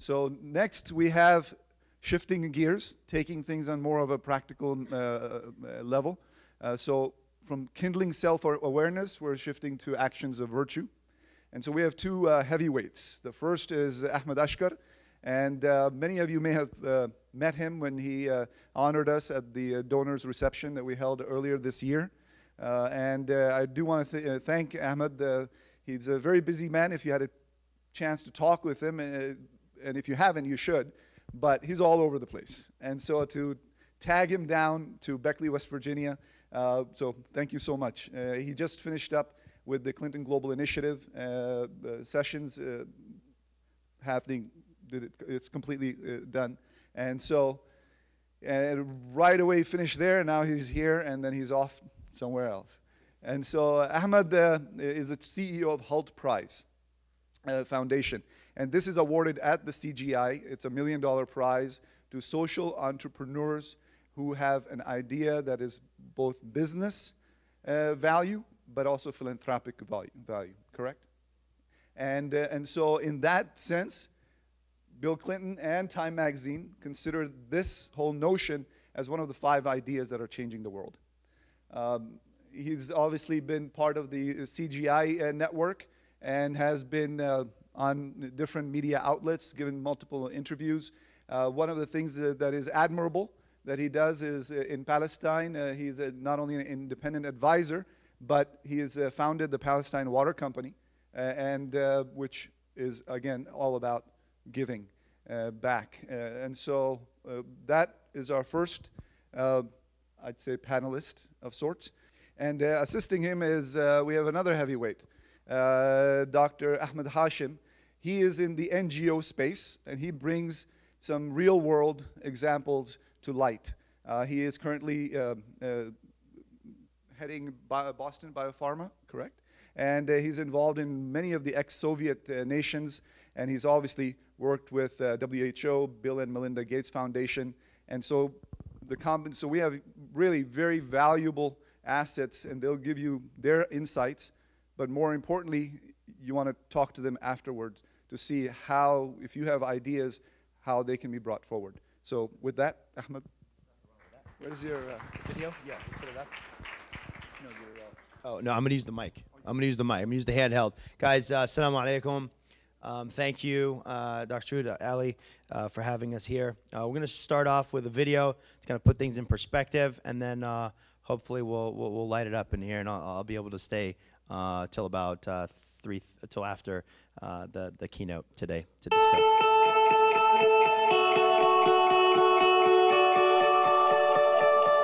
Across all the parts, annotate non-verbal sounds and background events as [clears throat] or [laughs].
So next we have shifting gears, taking things on more of a practical uh, uh, level. Uh, so from kindling self-awareness, we're shifting to actions of virtue. And so we have two uh, heavyweights. The first is Ahmad Ashkar, and uh, many of you may have uh, met him when he honored us at the donors reception that we held earlier this year. and I do want to th thank Ahmad. he's a very busy man. If you had a chance to talk with him, and if you haven't, you should. But he's all over the place. And so to tag him down to Beckley, West Virginia, uh, so thank you so much. Uh, he just finished up with the Clinton Global Initiative uh, sessions uh, happening. It's completely uh, done. And so and right away finished there, now he's here, and then he's off somewhere else. And so Ahmad uh, is the CEO of Hult Prize Foundation. And this is awarded at the CGI. It's a million dollar prize to social entrepreneurs who have an idea that is both business uh, value but also philanthropic value, value correct? And, uh, and so, in that sense, Bill Clinton and Time Magazine consider this whole notion as one of the five ideas that are changing the world. Um, he's obviously been part of the CGI uh, network and has been uh, on different media outlets, given multiple interviews. Uh, one of the things that, that is admirable that he does is uh, in Palestine, uh, he's a, not only an independent advisor, but he has uh, founded the Palestine Water Company, uh, and uh, which is, again, all about giving back. and so that is our first, I'd say, panelist of sorts. And assisting him is we have another heavyweight, Dr. Ahmad Hashem. He is in the NGO space, and he brings some real world examples to light. Uh, he is currently uh, uh, heading Boston Biopharma, correct? And uh, he's involved in many of the ex Soviet uh, nations, and he's obviously worked with uh, WHO, Bill and Melinda Gates Foundation. And so, the so we have really very valuable assets, and they'll give you their insights. But more importantly, you want to talk to them afterwards to see how, if you have ideas, how they can be brought forward. So with that, Ahmad, where's your uh, video? Yeah, put it up. No, your, uh, oh, no, I'm going to use the mic. I'm going to use the mic. I'm going to use the handheld. Guys, uh, assalamu alaikum. Um, thank you, uh, Dr. Trud, Ali, uh, for having us here. Uh, we're going to start off with a video to kind of put things in perspective, and then uh, hopefully we'll, we'll, we'll, light it up in here, and I'll, I'll be able to stay uh, till about uh, three, till after uh, the, the keynote today to discuss.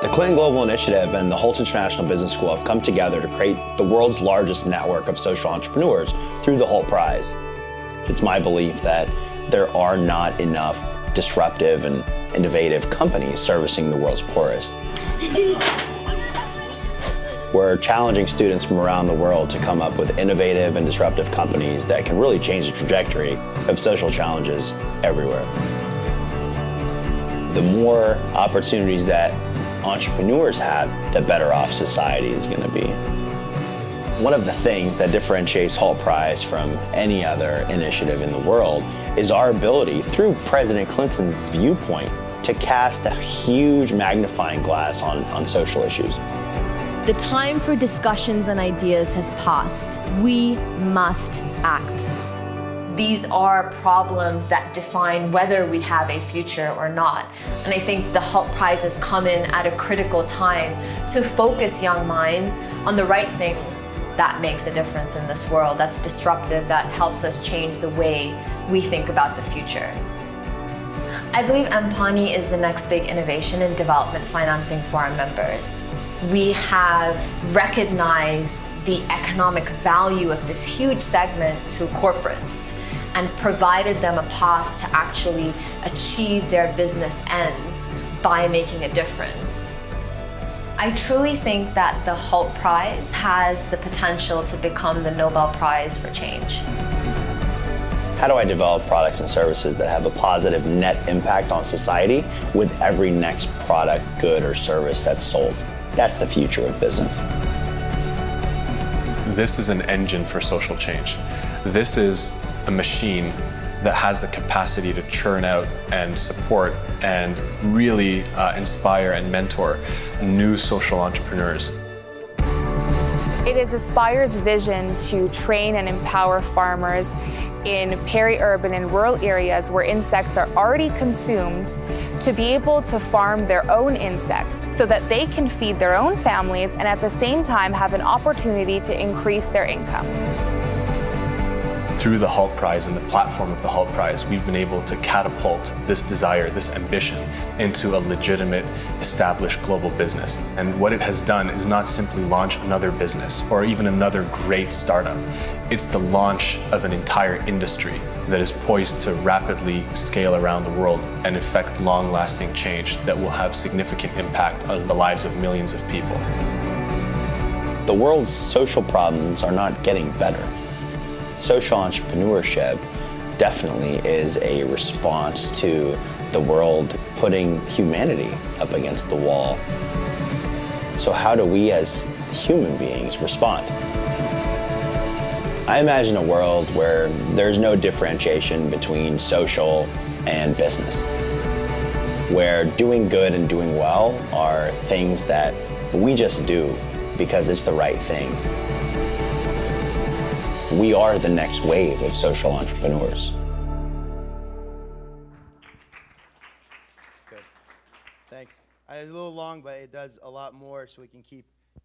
The Clinton Global Initiative and the Hult International Business School have come together to create the world's largest network of social entrepreneurs through the Hult Prize. It's my belief that there are not enough disruptive and innovative companies servicing the world's poorest. [laughs] We're challenging students from around the world to come up with innovative and disruptive companies that can really change the trajectory of social challenges everywhere. The more opportunities that entrepreneurs have, the better off society is going to be. One of the things that differentiates Hult Prize from any other initiative in the world is our ability, through President Clinton's viewpoint, to cast a huge magnifying glass on, on social issues. The time for discussions and ideas has passed. We must act. These are problems that define whether we have a future or not. And I think the Hult Prize has come in at a critical time to focus young minds on the right things that makes a difference in this world, that's disruptive, that helps us change the way we think about the future. I believe m.Paani is the next big innovation in development financing for our members we have recognized the economic value of this huge segment to corporates and provided them a path to actually achieve their business ends by making a difference. I truly think that the Hult Prize has the potential to become the Nobel Prize for change. How do I develop products and services that have a positive net impact on society with every next product, good, or service that's sold? That's the future of business. This is an engine for social change. This is a machine that has the capacity to churn out and support and really uh, inspire and mentor new social entrepreneurs. It is Aspire's vision to train and empower farmers in peri-urban and rural areas where insects are already consumed to be able to farm their own insects so that they can feed their own families and at the same time have an opportunity to increase their income through the Hult Prize and the platform of the Hult Prize, we've been able to catapult this desire, this ambition, into a legitimate, established global business. And what it has done is not simply launch another business or even another great startup. It's the launch of an entire industry that is poised to rapidly scale around the world and effect long-lasting change that will have significant impact on the lives of millions of people. The world's social problems are not getting better social entrepreneurship definitely is a response to the world putting humanity up against the wall. So how do we as human beings respond? I imagine a world where there's no differentiation between social and business, where doing good and doing well are things that we just do because it's the right thing we are the next wave of social entrepreneurs. Good. Thanks. Uh, it's a little long, but it does a lot more so we can keep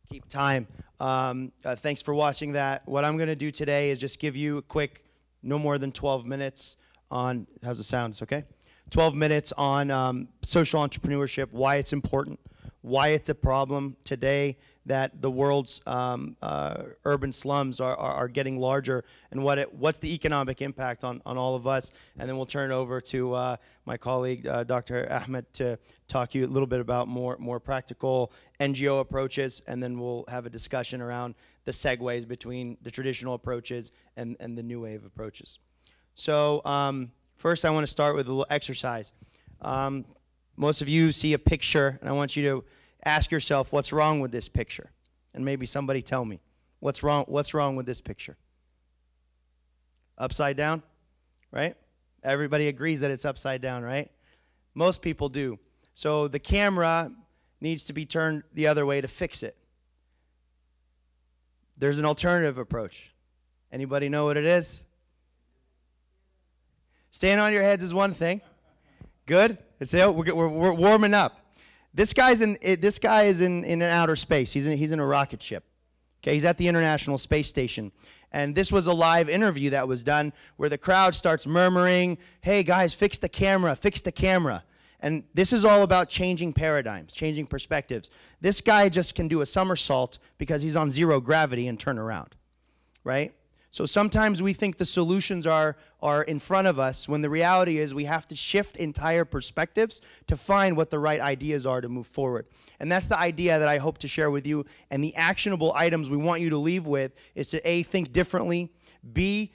keep time. Um, uh, thanks for watching that. What I'm going to do today is just give you a quick, no more than 12 minutes on, how's it sound? It's okay? 12 minutes on um, social entrepreneurship, why it's important, why it's a problem today, that the world's um, uh, urban slums are, are, are, getting larger and what it, what's the economic impact on, on all of us. And then we'll turn it over to uh, my colleague, uh, Dr. Ahmad, to talk to you a little bit about more, more practical NGO approaches. And then we'll have a discussion around the segues between the traditional approaches and, and the new wave approaches. So um, first I want to start with a little exercise. Um, most of you see a picture, and I want you to ask yourself, what's wrong with this picture? And maybe somebody tell me, what's wrong, what's wrong with this picture? Upside down, right? Everybody agrees that it's upside down, right? Most people do. So the camera needs to be turned the other way to fix it. There's an alternative approach. Anybody know what it is? Staying on your heads is one thing. Good. Oh, we're, we're, we're warming up. This guy's in this guy is in, in an outer space. He's in, he's in a rocket ship. Okay, he's at the International Space Station. And this was a live interview that was done where the crowd starts murmuring, "Hey guys, fix the camera, fix the camera." And this is all about changing paradigms, changing perspectives. This guy just can do a somersault because he's on zero gravity and turn around. Right? So sometimes we think the solutions are, are in front of us when the reality is we have to shift entire perspectives to find what the right ideas are to move forward. And that's the idea that I hope to share with you. And the actionable items we want you to leave with is to A, think differently, B,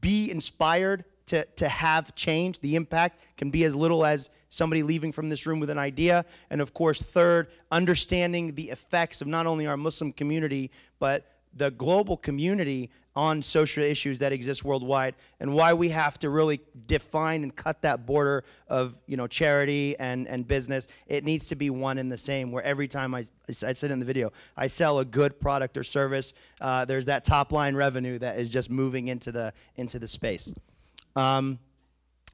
be inspired to, to have change. The impact can be as little as somebody leaving from this room with an idea. And of course, third, understanding the effects of not only our Muslim community, but the global community on social issues that exist worldwide and why we have to really define and cut that border of you know charity and, and business. It needs to be one and the same where every time I, I said in the video I sell a good product or service uh, there's that top line revenue that is just moving into the into the space. Um,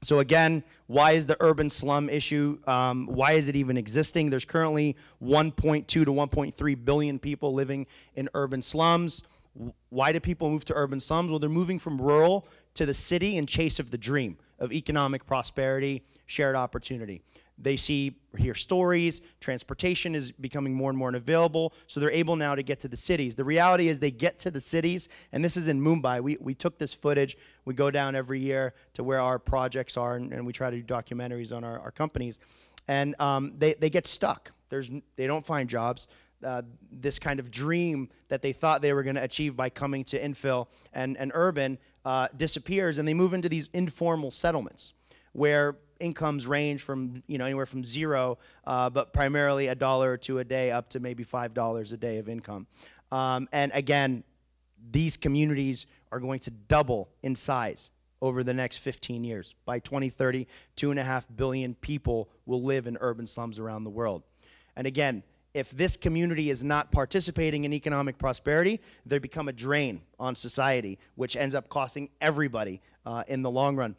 so again, why is the urban slum issue, um, why is it even existing? There's currently 1.2 to 1.3 billion people living in urban slums. Why do people move to urban slums? Well, they're moving from rural to the city in chase of the dream of economic prosperity, shared opportunity. They see, hear stories, transportation is becoming more and more available, so they're able now to get to the cities. The reality is they get to the cities, and this is in Mumbai. We, we took this footage. We go down every year to where our projects are, and, and we try to do documentaries on our, our companies. And um, they, they get stuck. There's, they don't find jobs uh, this kind of dream that they thought they were going to achieve by coming to infill and, and urban uh, disappears and they move into these informal settlements where incomes range from you know anywhere from zero uh, but primarily a dollar or two a day up to maybe five dollars a day of income um, and again these communities are going to double in size over the next 15 years. By 2030, two and a half billion people will live in urban slums around the world. And again, if this community is not participating in economic prosperity, they become a drain on society, which ends up costing everybody uh, in the long run.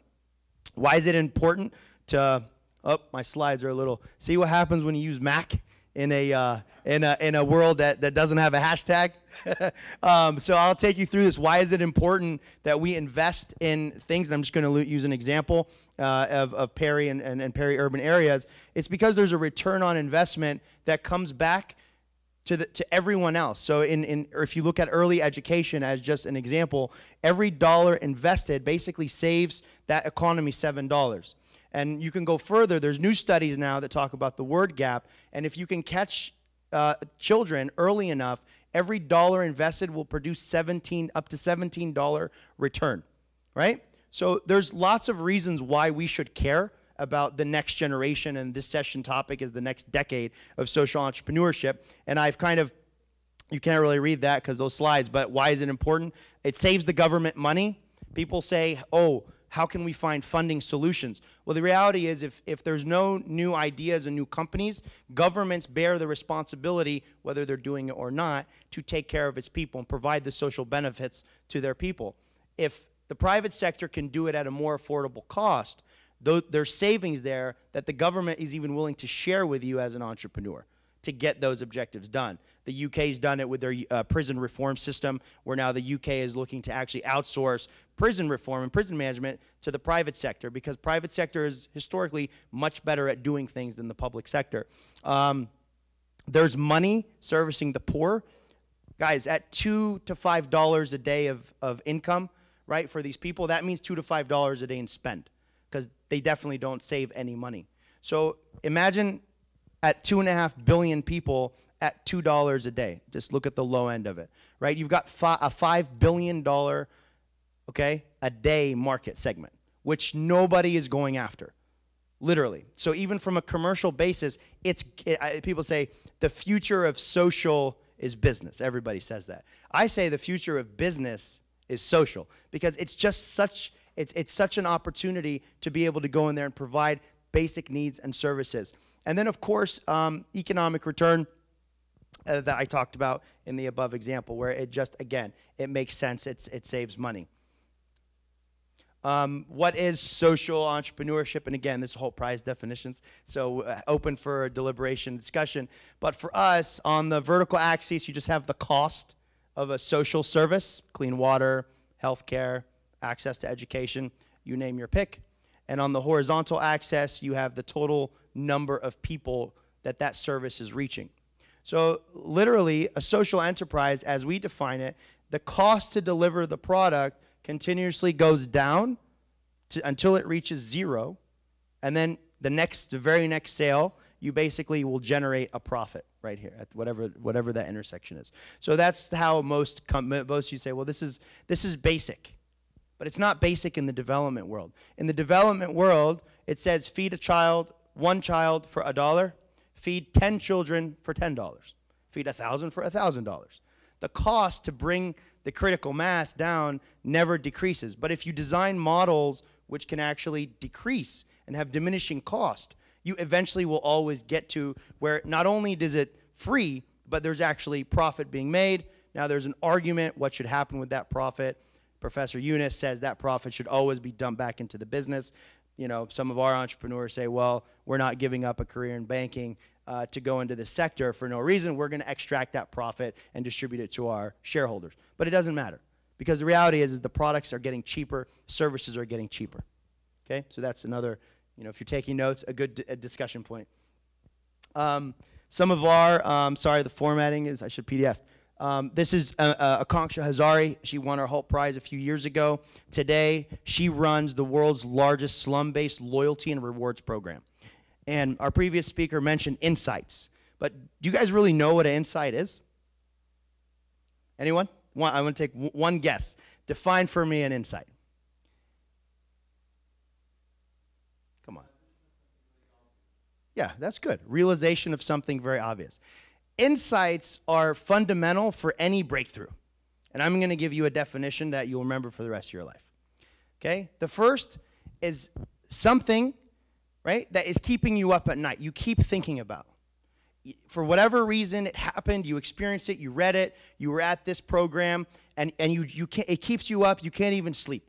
Why is it important to? Oh, my slides are a little. See what happens when you use Mac in a uh, in a in a world that that doesn't have a hashtag. [laughs] um, so I'll take you through this. Why is it important that we invest in things? And I'm just going to use an example uh, of, of peri and, and, and peri-urban areas. It's because there's a return on investment that comes back to, the, to everyone else. So in, in, if you look at early education as just an example, every dollar invested basically saves that economy $7. And you can go further. There's new studies now that talk about the word gap. And if you can catch uh, children early enough, every dollar invested will produce 17 up to $17 return, right? So there's lots of reasons why we should care about the next generation, and this session topic is the next decade of social entrepreneurship. And I've kind of, you can't really read that because those slides, but why is it important? It saves the government money. People say, oh, how can we find funding solutions? Well, the reality is if, if there's no new ideas and new companies, governments bear the responsibility, whether they're doing it or not, to take care of its people and provide the social benefits to their people. If the private sector can do it at a more affordable cost, there's savings there that the government is even willing to share with you as an entrepreneur to get those objectives done. The UK's done it with their uh, prison reform system, where now the UK is looking to actually outsource prison reform and prison management to the private sector because private sector is historically much better at doing things than the public sector. Um, there's money servicing the poor. Guys, at two to five dollars a day of, of income, right, for these people, that means two to five dollars a day in spend because they definitely don't save any money. So imagine at two and a half billion people at two dollars a day. Just look at the low end of it, right? You've got fi- a five billion dollar, okay, a day market segment, which nobody is going after, literally. So even from a commercial basis, it's it, people say the future of social is business. Everybody says that. I say the future of business is social because it's just such it's, it's such an opportunity to be able to go in there and provide basic needs and services. And then, of course, um, economic return uh, that I talked about in the above example, where it just, again, it makes sense, it's, it saves money. Um, what is social entrepreneurship? And again, this whole prize definitions, so uh, open for deliberation discussion. But for us, on the vertical axis, you just have the cost of a social service, clean water, healthcare, access to education, you name your pick. And on the horizontal axis, you have the total number of people that that service is reaching. So, literally, a social enterprise, as we define it, the cost to deliver the product continuously goes down to, until it reaches zero. And then the next, the very next sale, you basically will generate a profit right here at whatever whatever that intersection is. So that's how most most you say, well, this is this is basic. But it's not basic in the development world. In the development world, it says feed a child, one child for a dollar, feed 10 children for $10, feed a thousand for a thousand dollars. The cost to bring the critical mass down never decreases. But if you design models which can actually decrease and have diminishing cost, you eventually will always get to where not only does it free, but there's actually profit being made. Now there's an argument what should happen with that profit. Professor Yunus says that profit should always be dumped back into the business. You know, some of our entrepreneurs say, well, we're not giving up a career in banking uh, to go into this sector for no reason. We're going to extract that profit and distribute it to our shareholders. But it doesn't matter because the reality is, is the products are getting cheaper, services are getting cheaper. Okay, so that's another, you know, if you're taking notes, a good discussion point. Um, some of our, um, sorry, the formatting is, I should PDF. Um, this is uh, uh, Akanksha Hazari. She won our Hult Prize a few years ago. Today, she runs the world's largest slum based loyalty and rewards program. And our previous speaker mentioned insights. But do you guys really know what an insight is? Anyone? One, I want to take one guess. Define for me an insight. Come on. Yeah, that's good. Realization of something very obvious. Insights are fundamental for any breakthrough. And I'm going to give you a definition that you'll remember for the rest of your life. Okay? The first is something, right, that is keeping you up at night. You keep thinking about. For whatever reason it happened, you experienced it, you read it, you were at this program, and, and you, you can't, it keeps you up, you can't even sleep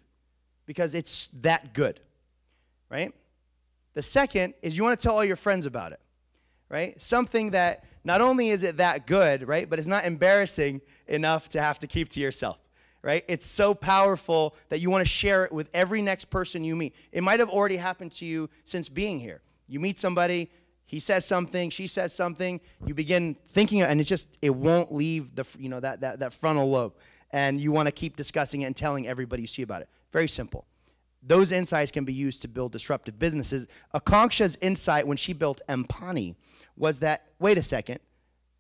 because it's that good, right? The second is you want to tell all your friends about it, right? Something that not only is it that good, right, but it's not embarrassing enough to have to keep to yourself, right? It's so powerful that you want to share it with every next person you meet. It might have already happened to you since being here. You meet somebody, he says something, she says something, you begin thinking, and it just it won't leave the you know that that, that frontal lobe, and you want to keep discussing it and telling everybody you see about it. Very simple those insights can be used to build disruptive businesses. Akanksha's insight when she built m.Paani was that wait a second,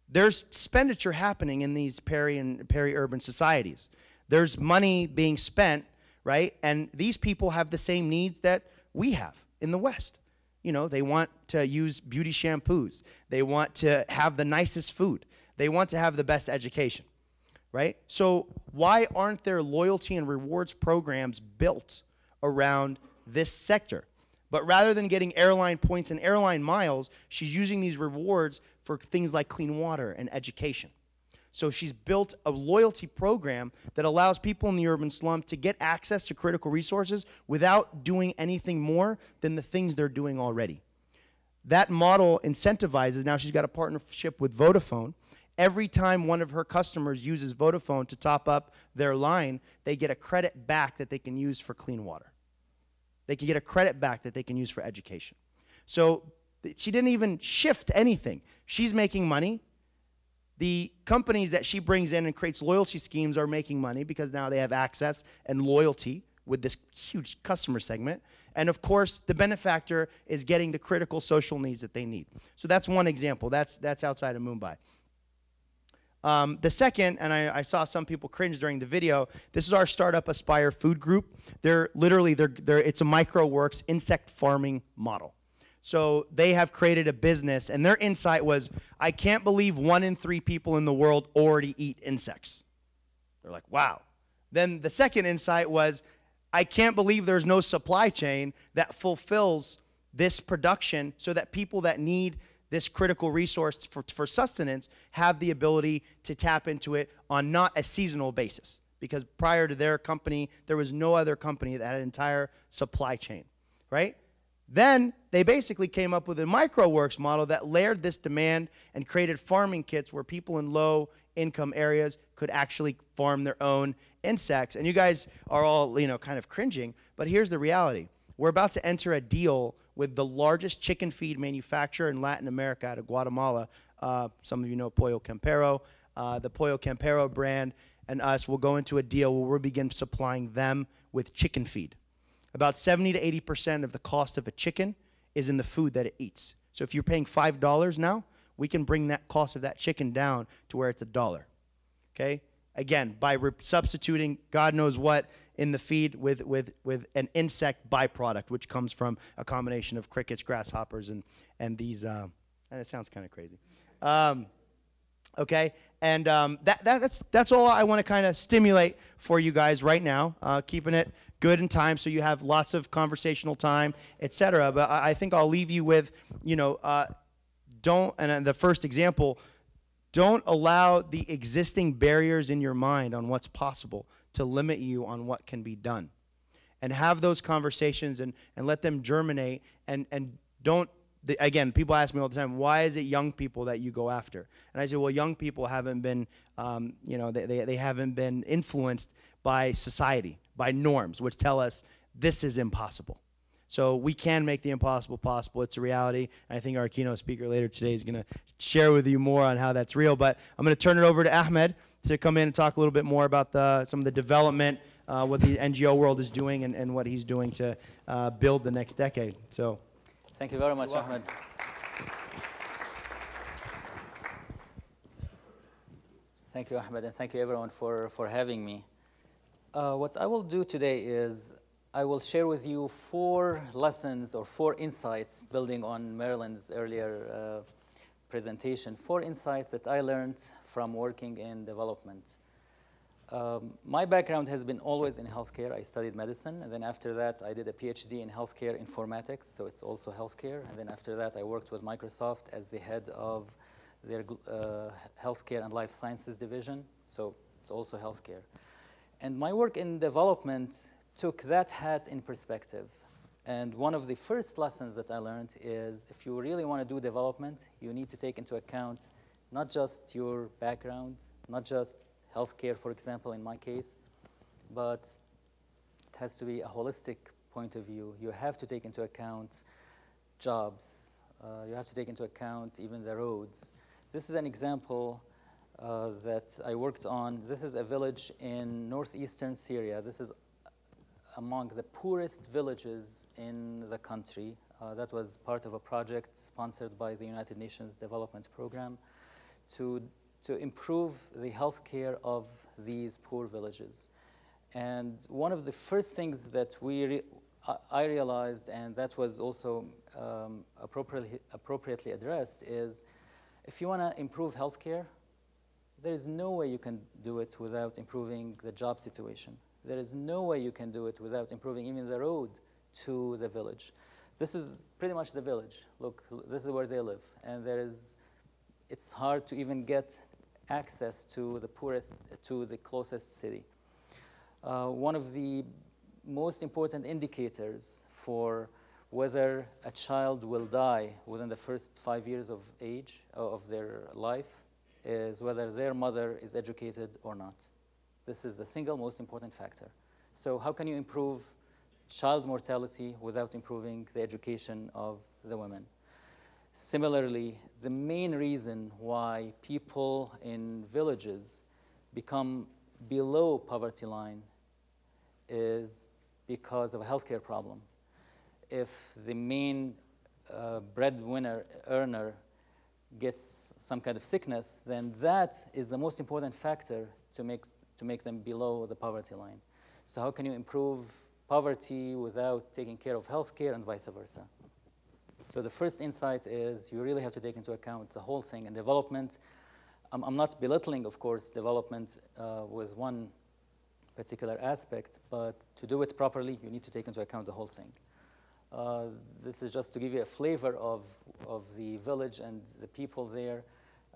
there's expenditure happening in these peri and peri-urban societies. There's money being spent, right? And these people have the same needs that we have in the West. You know, they want to use beauty shampoos. They want to have the nicest food. They want to have the best education, right? So why aren't there loyalty and rewards programs built around this sector? But rather than getting airline points and airline miles, she's using these rewards for things like clean water and education. So she's built a loyalty program that allows people in the urban slum to get access to critical resources without doing anything more than the things they're doing already. That model incentivizes, now she's got a partnership with Vodafone. Every time one of her customers uses Vodafone to top up their line, they get a credit back that they can use for clean water. They can get a credit back that they can use for education. So she didn't even shift anything. She's making money. The companies that she brings in and creates loyalty schemes are making money because now they have access and loyalty with this huge customer segment. And of course, the benefactor is getting the critical social needs that they need. So that's one example. That's, that's outside of Mumbai. Um, the second, and I, I saw some people cringe during the video. This is our startup Aspire Food Group. They're literally they're, they're it's a microworks insect farming model. So they have created a business, and their insight was, I can't believe one in three people in the world already eat insects. They're like, wow. Then the second insight was, I can't believe there's no supply chain that fulfills this production so that people that need this critical resource for, for sustenance have the ability to tap into it on not a seasonal basis. Because prior to their company, there was no other company that had an entire supply chain, right? Then they basically came up with a microworks model that layered this demand and created farming kits where people in low income areas could actually farm their own insects. And you guys are all, you know, kind of cringing, but here's the reality. We're about to enter a deal with the largest chicken feed manufacturer in Latin America out of Guatemala. Uh, some of you know Pollo Campero. Uh, the Pollo Campero brand and us will go into a deal where we'll begin supplying them with chicken feed. About 70 to 80% of the cost of a chicken is in the food that it eats. So if you're paying $5 now, we can bring that cost of that chicken down to where it's a dollar. Okay? Again, by re- substituting God knows what in the feed with, with, with an insect byproduct, which comes from a combination of crickets, grasshoppers, and, and these, uh, and it sounds kind of crazy. Um, okay and um, that, that, that's, that's all i want to kind of stimulate for you guys right now uh, keeping it good in time so you have lots of conversational time etc but I, I think i'll leave you with you know uh, don't and the first example don't allow the existing barriers in your mind on what's possible to limit you on what can be done. And have those conversations and, and let them germinate and, and don't the, again people ask me all the time why is it young people that you go after? And i say well young people haven't been um, you know they, they, they haven't been influenced by society by norms which tell us this is impossible. So we can make the impossible possible. It's a reality. I think our keynote speaker later today is going to share with you more on how that's real but i'm going to turn it over to ahmed to come in and talk a little bit more about the, some of the development uh, what the ngo world is doing and, and what he's doing to uh, build the next decade. So. Thank you very much, Ahmad. Thank you, Ahmad, and thank you everyone for, for having me. Uh, what I will do today is I will share with you four lessons or four insights building on Marilyn's earlier uh, presentation, four insights that I learned from working in development. um, my background has been always in healthcare. I studied medicine, and then after that, I did a PhD in healthcare informatics, so it's also healthcare. And then after that, I worked with Microsoft as the head of their uh, healthcare and life sciences division, so it's also healthcare. And my work in development took that hat in perspective. And one of the first lessons that I learned is if you really want to do development, you need to take into account not just your background, not just healthcare, for example, in my case, but it has to be a holistic point of view. You have to take into account jobs. Uh, you have to take into account even the roads. This is an example uh, that I worked on. This is a village in northeastern Syria. This is among the poorest villages in the country. Uh, that was part of a project sponsored by the United Nations Development Program to to improve the health care of these poor villages. And one of the first things that we re I realized, and that was also um, appropriately, appropriately addressed, is if you want to improve healthcare, there is no way you can do it without improving the job situation. There is no way you can do it without improving even the road to the village. This is pretty much the village. Look, this is where they live. And there is, it's hard to even get access to the poorest, to the closest city. Uh, one of the most important indicators for whether a child will die within the first five years of age of their life is whether their mother is educated or not. This is the single most important factor. So how can you improve child mortality without improving the education of the women? Similarly, the main reason why people in villages become below poverty line is because of a healthcare problem. If the main uh, breadwinner earner gets some kind of sickness, then that is the most important factor to make, to make them below the poverty line. So how can you improve poverty without taking care of healthcare and vice versa? So the first insight is you really have to take into account the whole thing and development. I'm, I'm not belittling, of course, development uh, was one particular aspect, but to do it properly, you need to take into account the whole thing. Uh, this is just to give you a flavor of, of the village and the people there.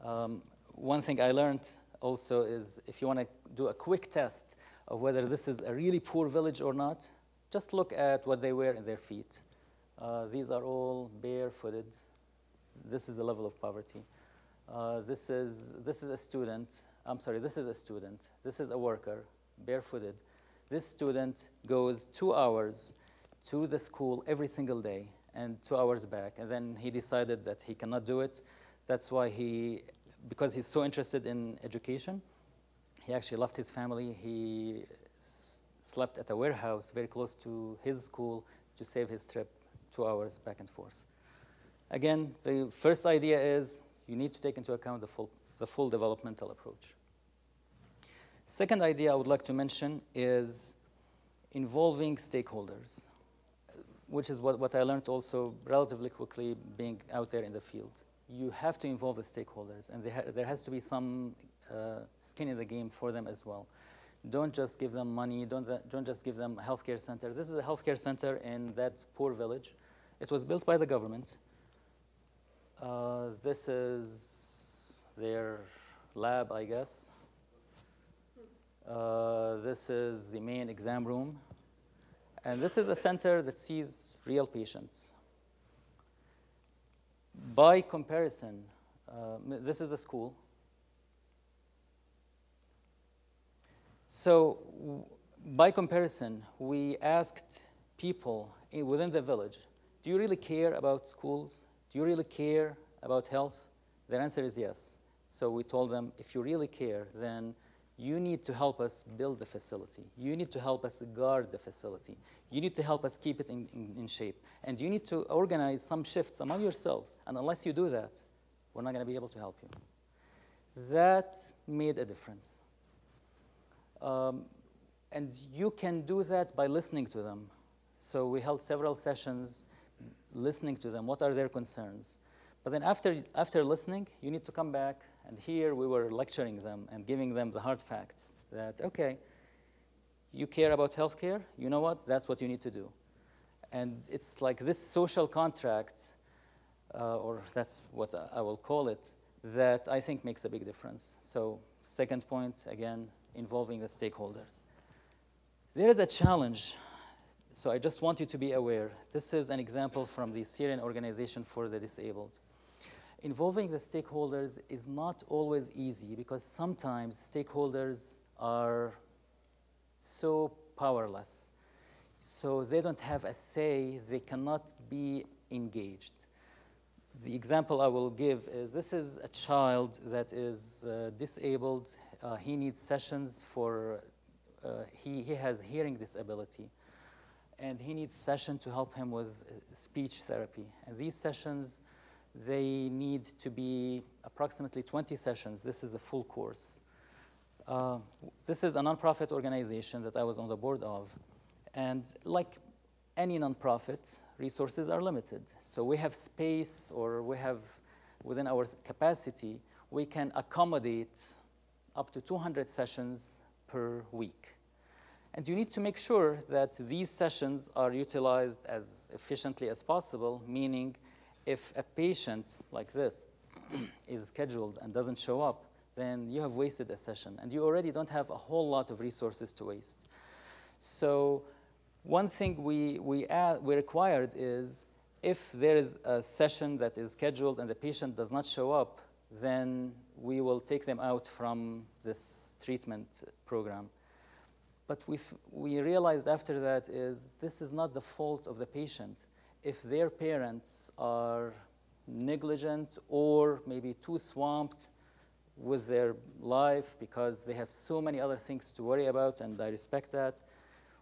Um, one thing I learned also is if you want to do a quick test of whether this is a really poor village or not, just look at what they wear in their feet. Uh, these are all barefooted. This is the level of poverty. Uh, this, is, this is a student. I'm sorry, this is a student. This is a worker, barefooted. This student goes two hours to the school every single day and two hours back. And then he decided that he cannot do it. That's why he, because he's so interested in education, he actually left his family. He slept at a warehouse very close to his school to save his trip two hours back and forth. Again, the first idea is you need to take into account the full, the full developmental approach. Second idea I would like to mention is involving stakeholders, which is what, what I learned also relatively quickly being out there in the field. You have to involve the stakeholders, and ha there has to be some uh, skin in the game for them as well. Don't just give them money, don't, don't just give them a healthcare center. This is a healthcare center in that poor village. It was built by the government. Uh, this is their lab, I guess. Uh, this is the main exam room. And this is a center that sees real patients. By comparison, uh, this is the school. So by comparison, we asked people within the village, do you really care about schools? Do you really care about health? Their answer is yes. So we told them, if you really care, then you need to help us build the facility. You need to help us guard the facility. You need to help us keep it in, in, in shape. And you need to organize some shifts among yourselves. And unless you do that, we're not going to be able to help you. That made a difference. Um, and you can do that by listening to them. So we held several sessions listening to them. What are their concerns? But then after, after listening, you need to come back And here we were lecturing them and giving them the hard facts that, okay, you care about healthcare, you know what? That's what you need to do. And it's like this social contract, uh, or that's what I will call it, that I think makes a big difference. So, second point, again, involving the stakeholders. There is a challenge, so I just want you to be aware. This is an example from the Syrian Organization for the Disabled. Involving the stakeholders is not always easy because sometimes stakeholders are so powerless. So they don't have a say, they cannot be engaged. The example I will give is this is a child that is uh, disabled. Uh, he needs sessions for, uh, he, he has hearing disability. And he needs session to help him with uh, speech therapy. And these sessions, they need to be approximately 20 sessions. This is the full course. Uh, this is a nonprofit organization that I was on the board of. And like any nonprofit, resources are limited. So we have space or we have within our capacity, we can accommodate up to 200 sessions per week. And you need to make sure that these sessions are utilized as efficiently as possible, meaning if a patient like this [clears throat] is scheduled and doesn't show up, then you have wasted a session and you already don't have a whole lot of resources to waste. So one thing we, we, add, we required is if there is a session that is scheduled and the patient does not show up, then we will take them out from this treatment program. But we we realized after that is this is not the fault of the patient. If their parents are negligent or maybe too swamped with their life because they have so many other things to worry about, and I respect that,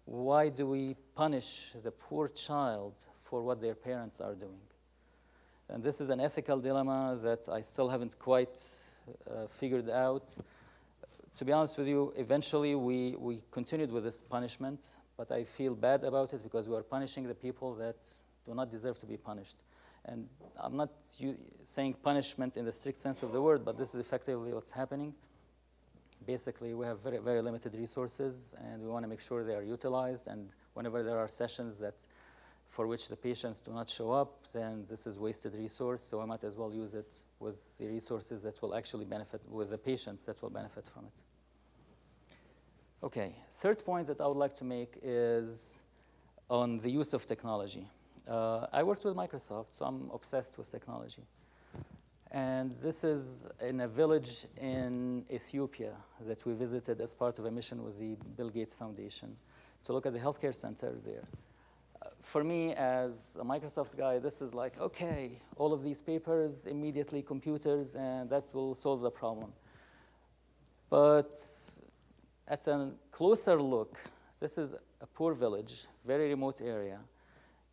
why do we punish the poor child for what their parents are doing? And this is an ethical dilemma that I still haven't quite uh, figured out. To be honest with you, eventually we, we continued with this punishment, but I feel bad about it because we are punishing the people that do not deserve to be punished. And I'm not saying punishment in the strict sense of the word, but this is effectively what's happening basically we have very, very limited resources and we want to make sure they are utilized and whenever there are sessions that for which the patients do not show up, then this is wasted resource, so I might as well use it with the resources that will actually benefit, with the patients that will benefit from it. Okay, third point that I would like to make is on the use of technology. Uh, I worked with Microsoft, so I'm obsessed with technology. And this is in a village in Ethiopia that we visited as part of a mission with the Bill Gates Foundation to look at the healthcare center there. Uh, for me, as a Microsoft guy, this is like, okay, all of these papers, immediately computers, and that will solve the problem. But at a closer look, this is a poor village, very remote area.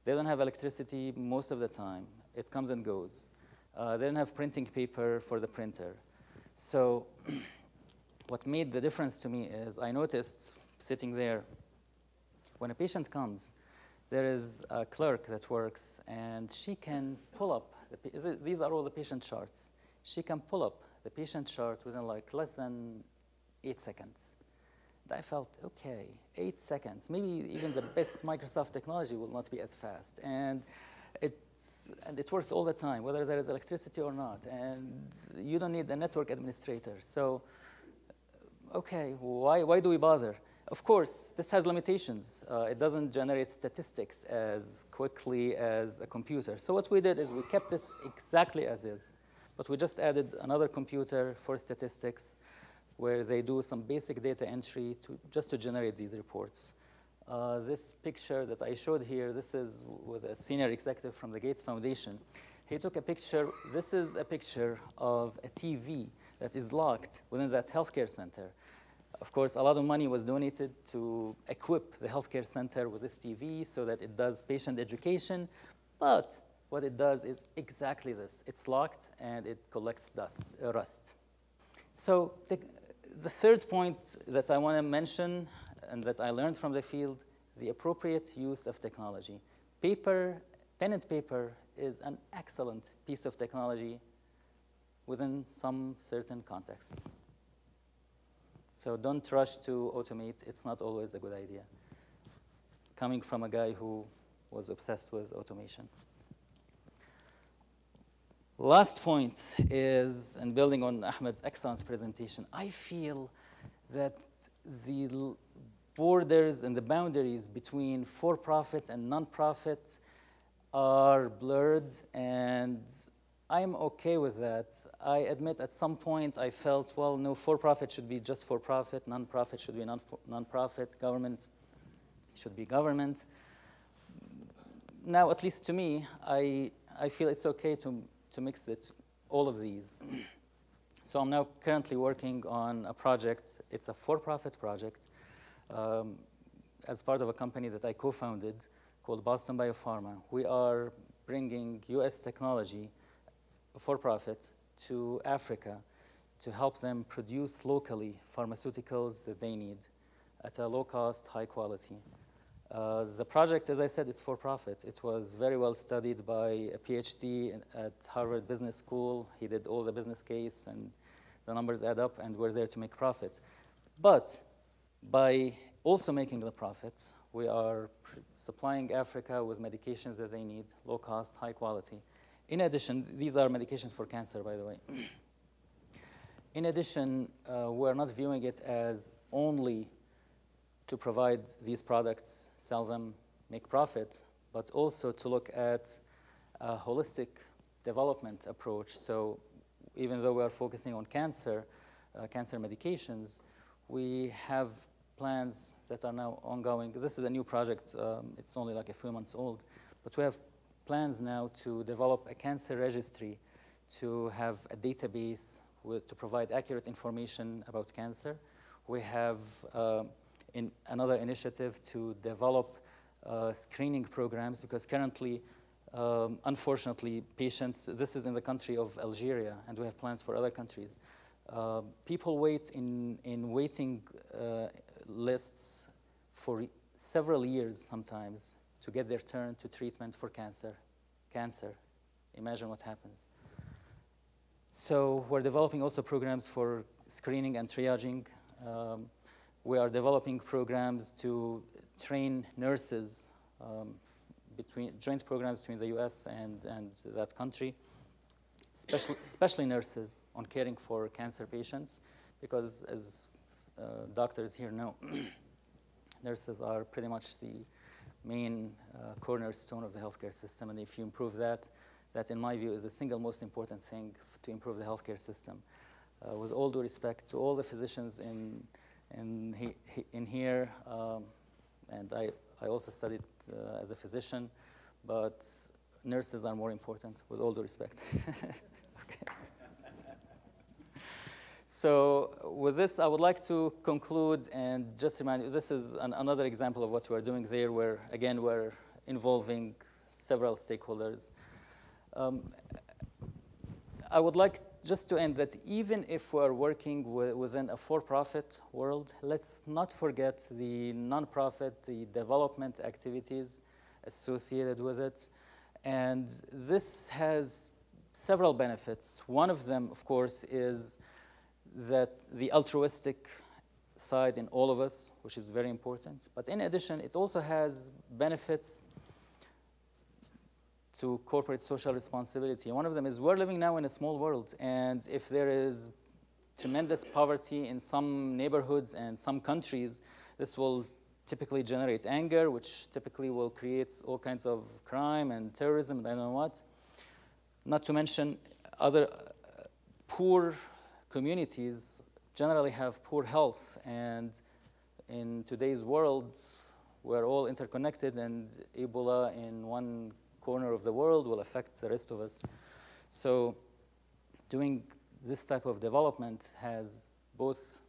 They don't have electricity most of the time. It comes and goes. Uh, they don't have printing paper for the printer. So [clears throat] what made the difference to me is I noticed sitting there, when a patient comes, there is a clerk that works and she can pull up, the, these are all the patient charts. She can pull up the patient chart within like less than eight seconds. I felt, okay, eight seconds. Maybe even the best Microsoft technology will not be as fast. And it and it works all the time, whether there is electricity or not. And you don't need a network administrator. So, okay, why, why do we bother? Of course, this has limitations. Uh, it doesn't generate statistics as quickly as a computer. So what we did is we kept this exactly as is, but we just added another computer for statistics where they do some basic data entry to, just to generate these reports. Uh, this picture that I showed here, this is with a senior executive from the Gates Foundation. He took a picture, this is a picture of a TV that is locked within that healthcare center. Of course, a lot of money was donated to equip the healthcare center with this TV so that it does patient education, but what it does is exactly this. It's locked and it collects dust, uh, rust. So the, third point that I want to mention and that I learned from the field, the appropriate use of technology. Paper, pen and paper is an excellent piece of technology within some certain contexts. So don't rush to automate. It's not always a good idea. Coming from a guy who was obsessed with automation. Last point is, and building on Ahmad's excellent presentation, I feel that the borders and the boundaries between for-profit and non-profit are blurred and I'm okay with that. I admit at some point I felt, well, no, for-profit should be just for-profit, non-profit should be non-profit, government should be government. Now, at least to me, I, I feel it's okay to, to mix it, all of these. so I'm now currently working on a project. It's a for-profit project um, as part of a company that I co-founded called Boston Biopharma. We are bringing US technology for profit to Africa to help them produce locally pharmaceuticals that they need at a low cost, high quality. Uh, the project, as I said, is for profit. It was very well studied by a PhD at Harvard Business School. He did all the business case and the numbers add up and we're there to make profit. But by also making the profit, we are supplying Africa with medications that they need, low cost, high quality. In addition, these are medications for cancer, by the way. [clears throat] In addition, uh, we're not viewing it as only to provide these products, sell them, make profit, but also to look at a holistic development approach. So even though we are focusing on cancer, uh, cancer medications, we have plans that are now ongoing. This is a new project. Um, it's only like a few months old. But we have plans now to develop a cancer registry to have a database with, to provide accurate information about cancer. We have uh, in another initiative to develop uh, screening programs because currently, um, unfortunately, patients, this is in the country of Algeria, and we have plans for other countries. Uh, people wait in, in waiting uh, lists for several years sometimes to get their turn to treatment for cancer. Cancer, imagine what happens. So we're developing also programs for screening and triaging. Um, we are developing programs to train nurses um, between joint programs between the US and, and that country, especially, especially nurses on caring for cancer patients, because as uh, doctors here know, [clears throat] nurses are pretty much the main uh, cornerstone of the healthcare system. And if you improve that, that in my view is the single most important thing to improve the healthcare system. Uh, with all due respect to all the physicians in, in, he, in here, um, and I, I also studied uh, as a physician, but nurses are more important, with all due respect. [laughs] okay. So with this, I would like to conclude and just remind you, this is an, another example of what we're doing there where, again, we're involving several stakeholders. Um, I would like just to end that even if we're working within a for-profit world, let's not forget the non-profit, the development activities associated with it. And this has several benefits. One of them, of course, is that the altruistic side in all of us, which is very important. But in addition, it also has benefits to corporate social responsibility. One of them is we're living now in a small world, and if there is tremendous poverty in some neighborhoods and some countries, this will typically generate anger, which typically will create all kinds of crime and terrorism and I don't know what. Not to mention other uh, poor communities generally have poor health and in today's world we're all interconnected and Ebola in one corner of the world will affect the rest of us. So doing this type of development has both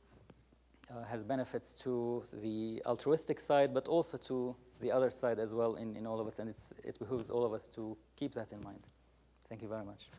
uh, has benefits to the altruistic side, but also to the other side as well in, in all of us, and it's, it behooves all of us to keep that in mind. Thank you very much.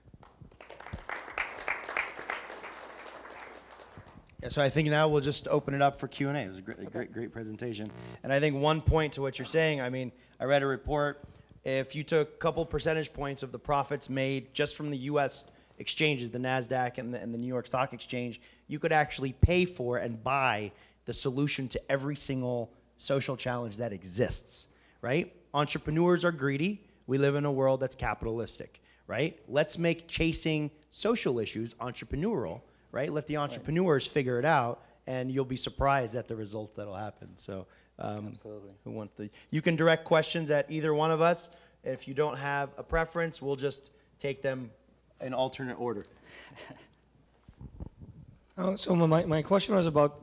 Yeah, so I think now we'll just open it up for Q and A. It was a great, okay. great, great presentation. And I think one point to what you're saying. I mean, I read a report. If you took a couple percentage points of the profits made just from the U.S. exchanges, the NASDAQ and the, and the New York Stock Exchange, you could actually pay for and buy the solution to every single social challenge that exists, right? Entrepreneurs are greedy. We live in a world that's capitalistic, right? Let's make chasing social issues entrepreneurial, right? Let the entrepreneurs figure it out, and you'll be surprised at the results that'll happen. So, um, Absolutely. who wants the? You can direct questions at either one of us. If you don't have a preference, we'll just take them in alternate order. [laughs] Uh, so my, my question was about,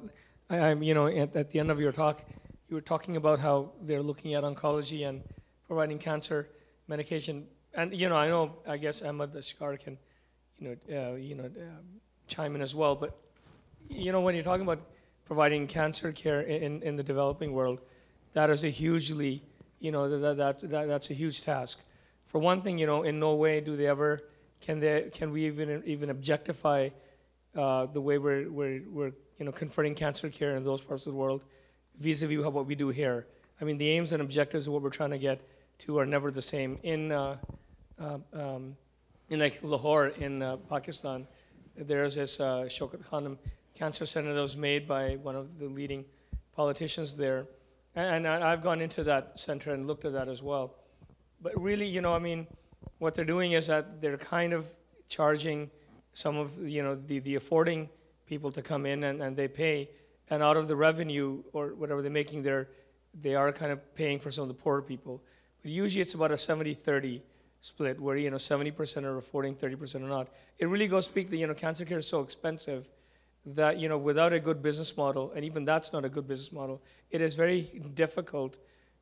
I, I'm, you know, at, at the end of your talk, you were talking about how they're looking at oncology and providing cancer medication. And, you know, I know, I guess Ahmad Ashkar can, you know, uh, you know, um, chime in as well. But, you know, when you're talking about providing cancer care in, in the developing world, that is a hugely, you know, that, that, that, that's a huge task. For one thing, you know, in no way do they ever, can they, can we even, even objectify uh, the way we're, we're, we're you know, conferring cancer care in those parts of the world vis-a-vis what we do here. I mean, the aims and objectives of what we're trying to get to are never the same. In, uh, uh, um, in like Lahore in uh, Pakistan, there's this uh, Shaukat Khanum Cancer Center that was made by one of the leading politicians there. And I've gone into that center and looked at that as well. But really, you know, I mean, what they're doing is that they're kind of charging some of, you know, the, the affording people to come in and, and they pay. And out of the revenue or whatever they're making there, they are kind of paying for some of the poorer people. But usually it's about a 70-30 split where, you know, 70% are affording, 30% are not. It really goes speak that, you know, cancer care is so expensive that, you know, without a good business model, and even that's not a good business model, it is very difficult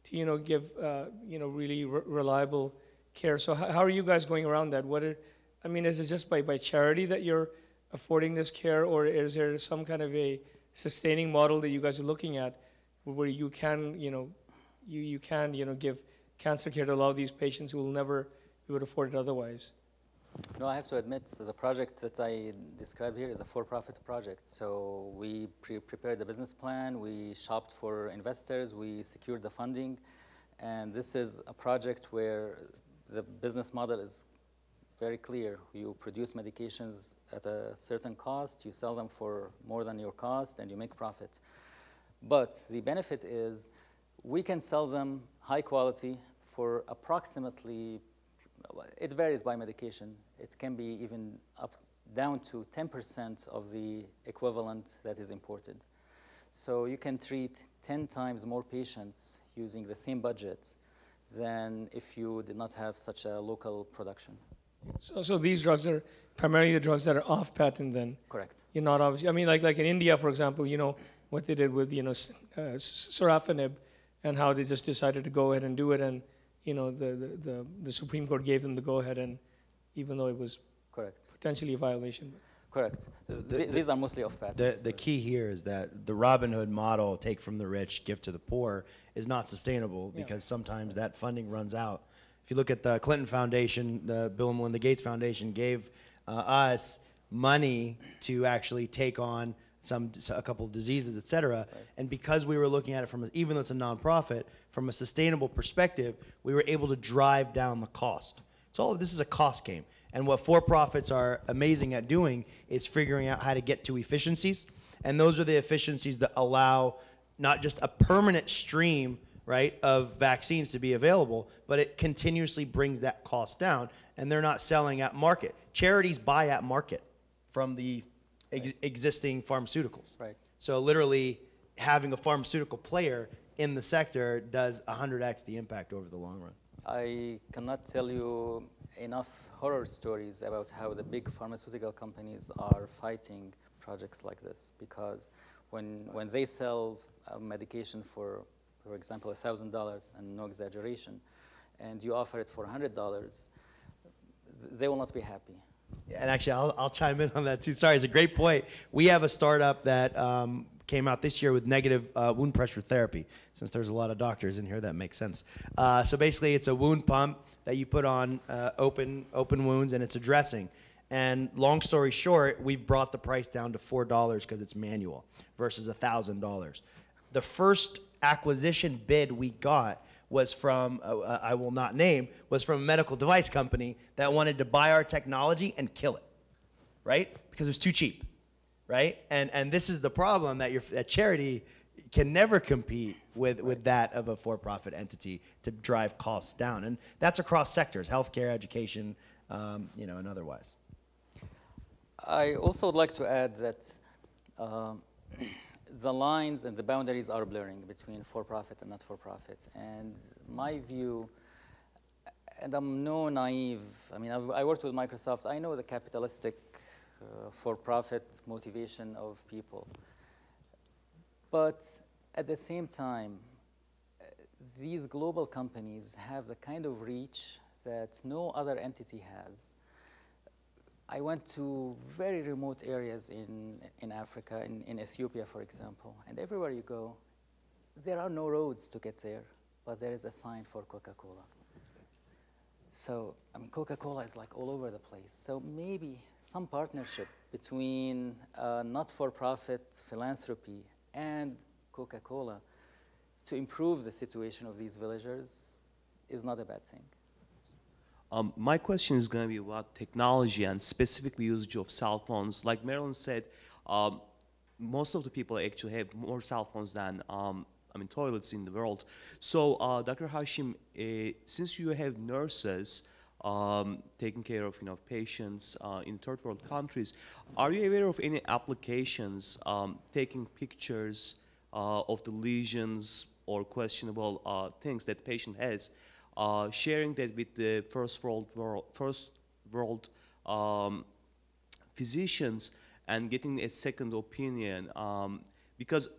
to, you know, give, uh, you know, really re- reliable care. So how, are you guys going around that? What are, I mean, is it just by, by charity that you're affording this care, or is there some kind of a sustaining model that you guys are looking at where you can, you know, you, you can, you know, give cancer care to a lot of these patients who will never be able to afford it otherwise? No, I have to admit, the project that I describe here is a for-profit project. So we pre prepared the business plan, we shopped for investors, we secured the funding, and this is a project where the business model is very clear. You produce medications at a certain cost, you sell them for more than your cost, and you make profit. But the benefit is we can sell them high quality for approximately, it varies by medication. It can be even up down to 10% of the equivalent that is imported. So you can treat 10 times more patients using the same budget than if you did not have such a local production. So, so these drugs are primarily the drugs that are off patent then? Correct. You're not obviously, I mean, like, like in India, for example, you know, what they did with, you know, uh, sorafenib and how they just decided to go ahead and do it. And, you know, the, the, the, the Supreme Court gave them the go ahead and even though it was Correct. potentially a violation. Correct. Th- these are mostly off patent. The, the key here is that the Robin Hood model, take from the rich, give to the poor, is not sustainable Yeah. because sometimes that funding runs out. If you look at the Clinton Foundation, the Bill and Melinda Gates Foundation gave uh, us money to actually take on some a couple of diseases, et cetera. And because we were looking at it from, even though it's a nonprofit, from a sustainable perspective, we were able to drive down the cost. So all of this is a cost game. And what for-profits are amazing at doing is figuring out how to get to efficiencies. And those are the efficiencies that allow not just a permanent stream, right, of vaccines to be available, but it continuously brings that cost down. And they're not selling at market. Charities buy at market from the ex- existing pharmaceuticals. Right. So literally, having a pharmaceutical player in the sector does 100x the impact over the long run. I cannot tell you enough horror stories about how the big pharmaceutical companies are fighting projects like this because when, when they sell a medication for, for example, $1,000 and no exaggeration, and you offer it for $100, they will not be happy. And actually, I'll, I'll chime in on that too. Sorry, it's a great point. We have a startup that um, came out this year with negative uh, wound pressure therapy. Since there's a lot of doctors in here, that makes sense. Uh, so basically, it's a wound pump that you put on uh, open open wounds, and it's a dressing. And long story short, we've brought the price down to four dollars because it's manual versus a thousand dollars. The first acquisition bid we got was from uh, I will not name was from a medical device company that wanted to buy our technology and kill it. right? Because it was too cheap, right? And and this is the problem that your that charity can never compete with with that of a for-profit entity to drive costs down, and that's across sectors: healthcare, education, um, you know, and otherwise. I also would like to add that um, [clears throat] the lines and the boundaries are blurring between for-profit and not-for-profit. And my view, and I'm no naive, I mean, I've, i worked with Microsoft, I know the capitalistic Uh, for-profit motivation of people. But at the same time, these global companies have the kind of reach that no other entity has. I went to very remote areas in, in Africa, in, in Ethiopia, for example, and everywhere you go, there are no roads to get there, but there is a sign for Coca-Cola. So, I mean, Coca-Cola is like all over the place. So maybe some partnership between uh, not-for-profit philanthropy and Coca-Cola to improve the situation of these villagers is not a bad thing. Um, my question is going to be about technology and specifically usage of cell phones. Like Marilyn said, um, most of the people actually have more cell phones than um, I mean toilets in the world. So, uh, Dr. Hashem, uh, since you have nurses um, taking care of you know patients uh, in third world countries, are you aware of any applications um, taking pictures uh, of the lesions or questionable uh, things that the patient has? uh, sharing that with the first world, world first world um, physicians and getting a second opinion um, because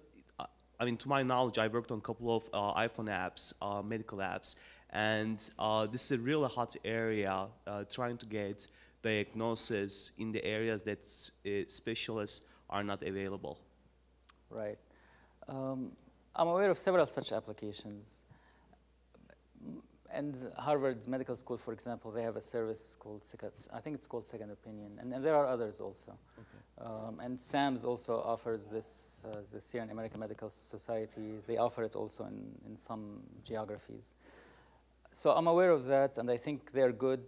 I mean to my knowledge I worked on a couple of uh, iPhone apps uh, medical apps and uh, this is a really hot area uh, trying to get diagnosis in the areas that specialists are not available right um, I'm aware of several such applications and Harvard Medical School, for example, they have a service called, I think it's called Second Opinion, and, and there are others also. Okay. Um, and SAMS also offers this, uh, the Syrian American Medical Society, they offer it also in, in some geographies. So I'm aware of that, and I think they're good.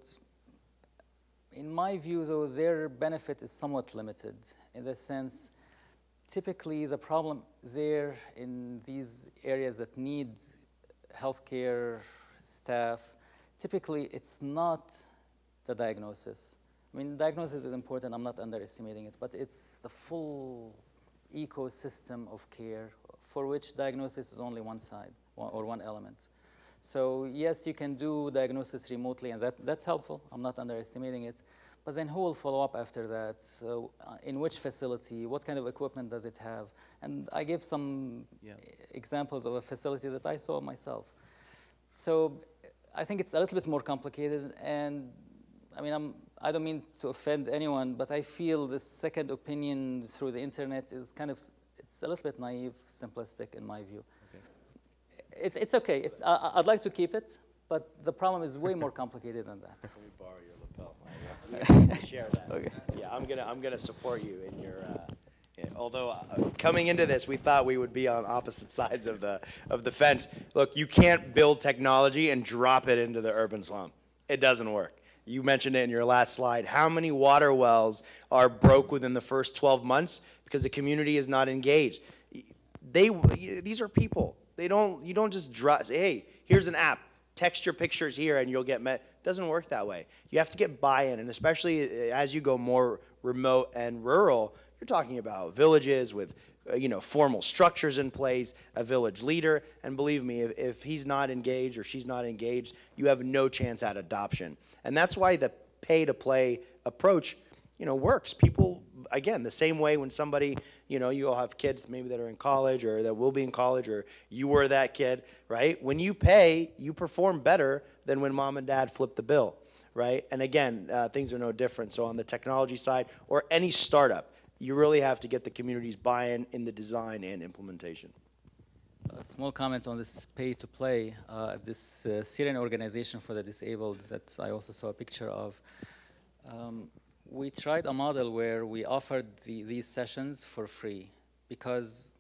In my view, though, their benefit is somewhat limited in the sense, typically the problem there in these areas that need healthcare staff, typically it's not the diagnosis. I mean, diagnosis is important, I'm not underestimating it, but it's the full ecosystem of care for which diagnosis is only one side or one element. So yes, you can do diagnosis remotely, and that, that's helpful. I'm not underestimating it. But then who will follow up after that? So, uh, in which facility? What kind of equipment does it have? And I gave some yeah. examples of a facility that I saw myself. So I think it's a little bit more complicated. And I mean, I'm, I don't mean to offend anyone, but I feel this second opinion through the internet is kind of, it's a little bit naive, simplistic in my view. Okay. It's, it's okay. It's, I, I'd like to keep it, but the problem is way more complicated than that. Let me borrow your lapel. [laughs] share that. Okay. Yeah, I'm gonna I'm gonna support you in your uh, although uh, coming into this, we thought we would be on opposite [laughs] sides of the of the fence. Look, you can't build technology and drop it into the urban slum. It doesn't work. You mentioned it in your last slide. How many water wells are broke within the first 12 months because the community is not engaged? They these are people. They don't you don't just say, hey, here's an app. Text your pictures here and you'll get met. Doesn't work that way. You have to get buy-in, and especially uh, as you go more remote and rural, you're talking about villages with uh, you know formal structures in place, a village leader, and believe me, if, if he's not engaged or she's not engaged, you have no chance at adoption. And that's why the pay to play approach, you know, works. People again, the same way when somebody, you know, you all have kids maybe that are in college or that will be in college or you were that kid, right? When you pay, you perform better than when mom and dad flip the bill, right? And again, uh, things are no different. So on the technology side or any startup, you really have to get the community's buy-in in the design and implementation. A small comment on this pay to play. Uh, this uh, Syrian organization for the disabled that I also saw a picture of. Um, we tried a model where we offered the, these sessions for free because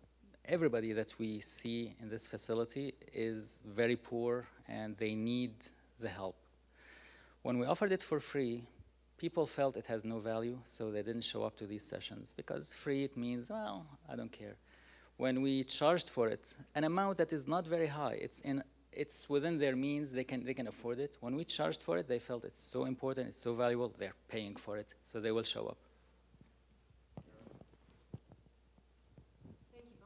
everybody that we see in this facility is very poor and they need the help. When we offered it for free, people felt it has no value, so they didn't show up to these sessions because free it means, well, I don't care. When we charged for it, an amount that is not very high, it's in it's within their means, they can, they can afford it. When we charged for it, they felt it's so important, it's so valuable, they're paying for it, so they will show up. Thank you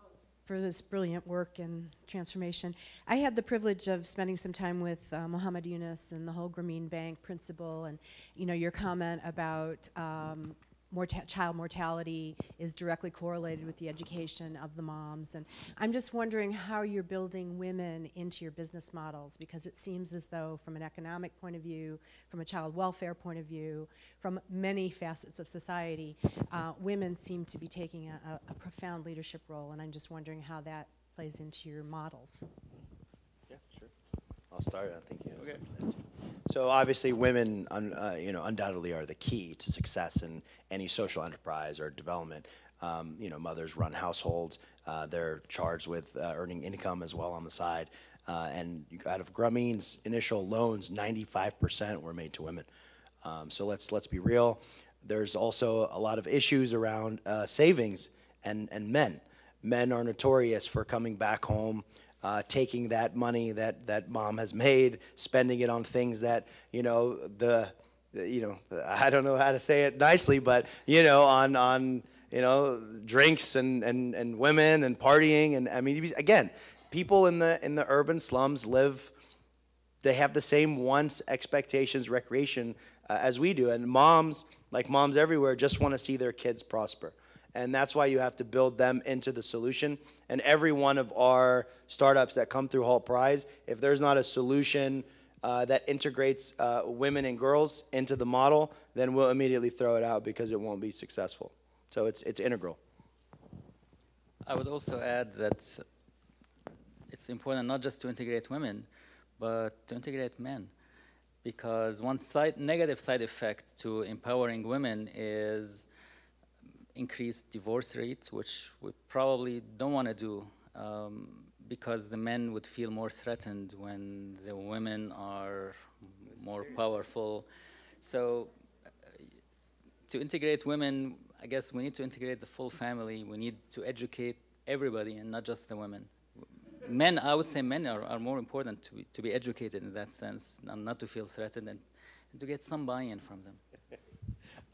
for this brilliant work and transformation. I had the privilege of spending some time with uh, Muhammad Yunus and the whole Grameen Bank principal, and you know your comment about um, morta- child mortality is directly correlated with the education of the moms. And I'm just wondering how you're building women into your business models because it seems as though, from an economic point of view, from a child welfare point of view, from many facets of society, uh, women seem to be taking a, a, a profound leadership role. And I'm just wondering how that plays into your models. I'll start. I think you have okay. So obviously, women, un, uh, you know, undoubtedly are the key to success in any social enterprise or development. Um, you know, mothers run households. Uh, they're charged with uh, earning income as well on the side. Uh, and out of Grameen's initial loans, 95% were made to women. Um, so let's let's be real. There's also a lot of issues around uh, savings and and men. Men are notorious for coming back home uh, taking that money that, that mom has made, spending it on things that, you know, the, you know, I don't know how to say it nicely, but, you know, on, on you know, drinks and, and, and women and partying. And I mean, again, people in the, in the urban slums live, they have the same wants, expectations, recreation uh, as we do. And moms, like moms everywhere, just want to see their kids prosper. And that's why you have to build them into the solution and every one of our startups that come through Hult Prize, if there's not a solution uh, that integrates uh, women and girls into the model, then we'll immediately throw it out because it won't be successful. So it's, it's integral. I would also add that it's important not just to integrate women, but to integrate men. Because one side, negative side effect to empowering women is increased divorce rate, which we probably don't want to do um, because the men would feel more threatened when the women are more powerful. So uh, to integrate women, I guess we need to integrate the full family. We need to educate everybody and not just the women. Men, I would say men are, are more important to be, to be educated in that sense, and not to feel threatened and, and to get some buy-in from them.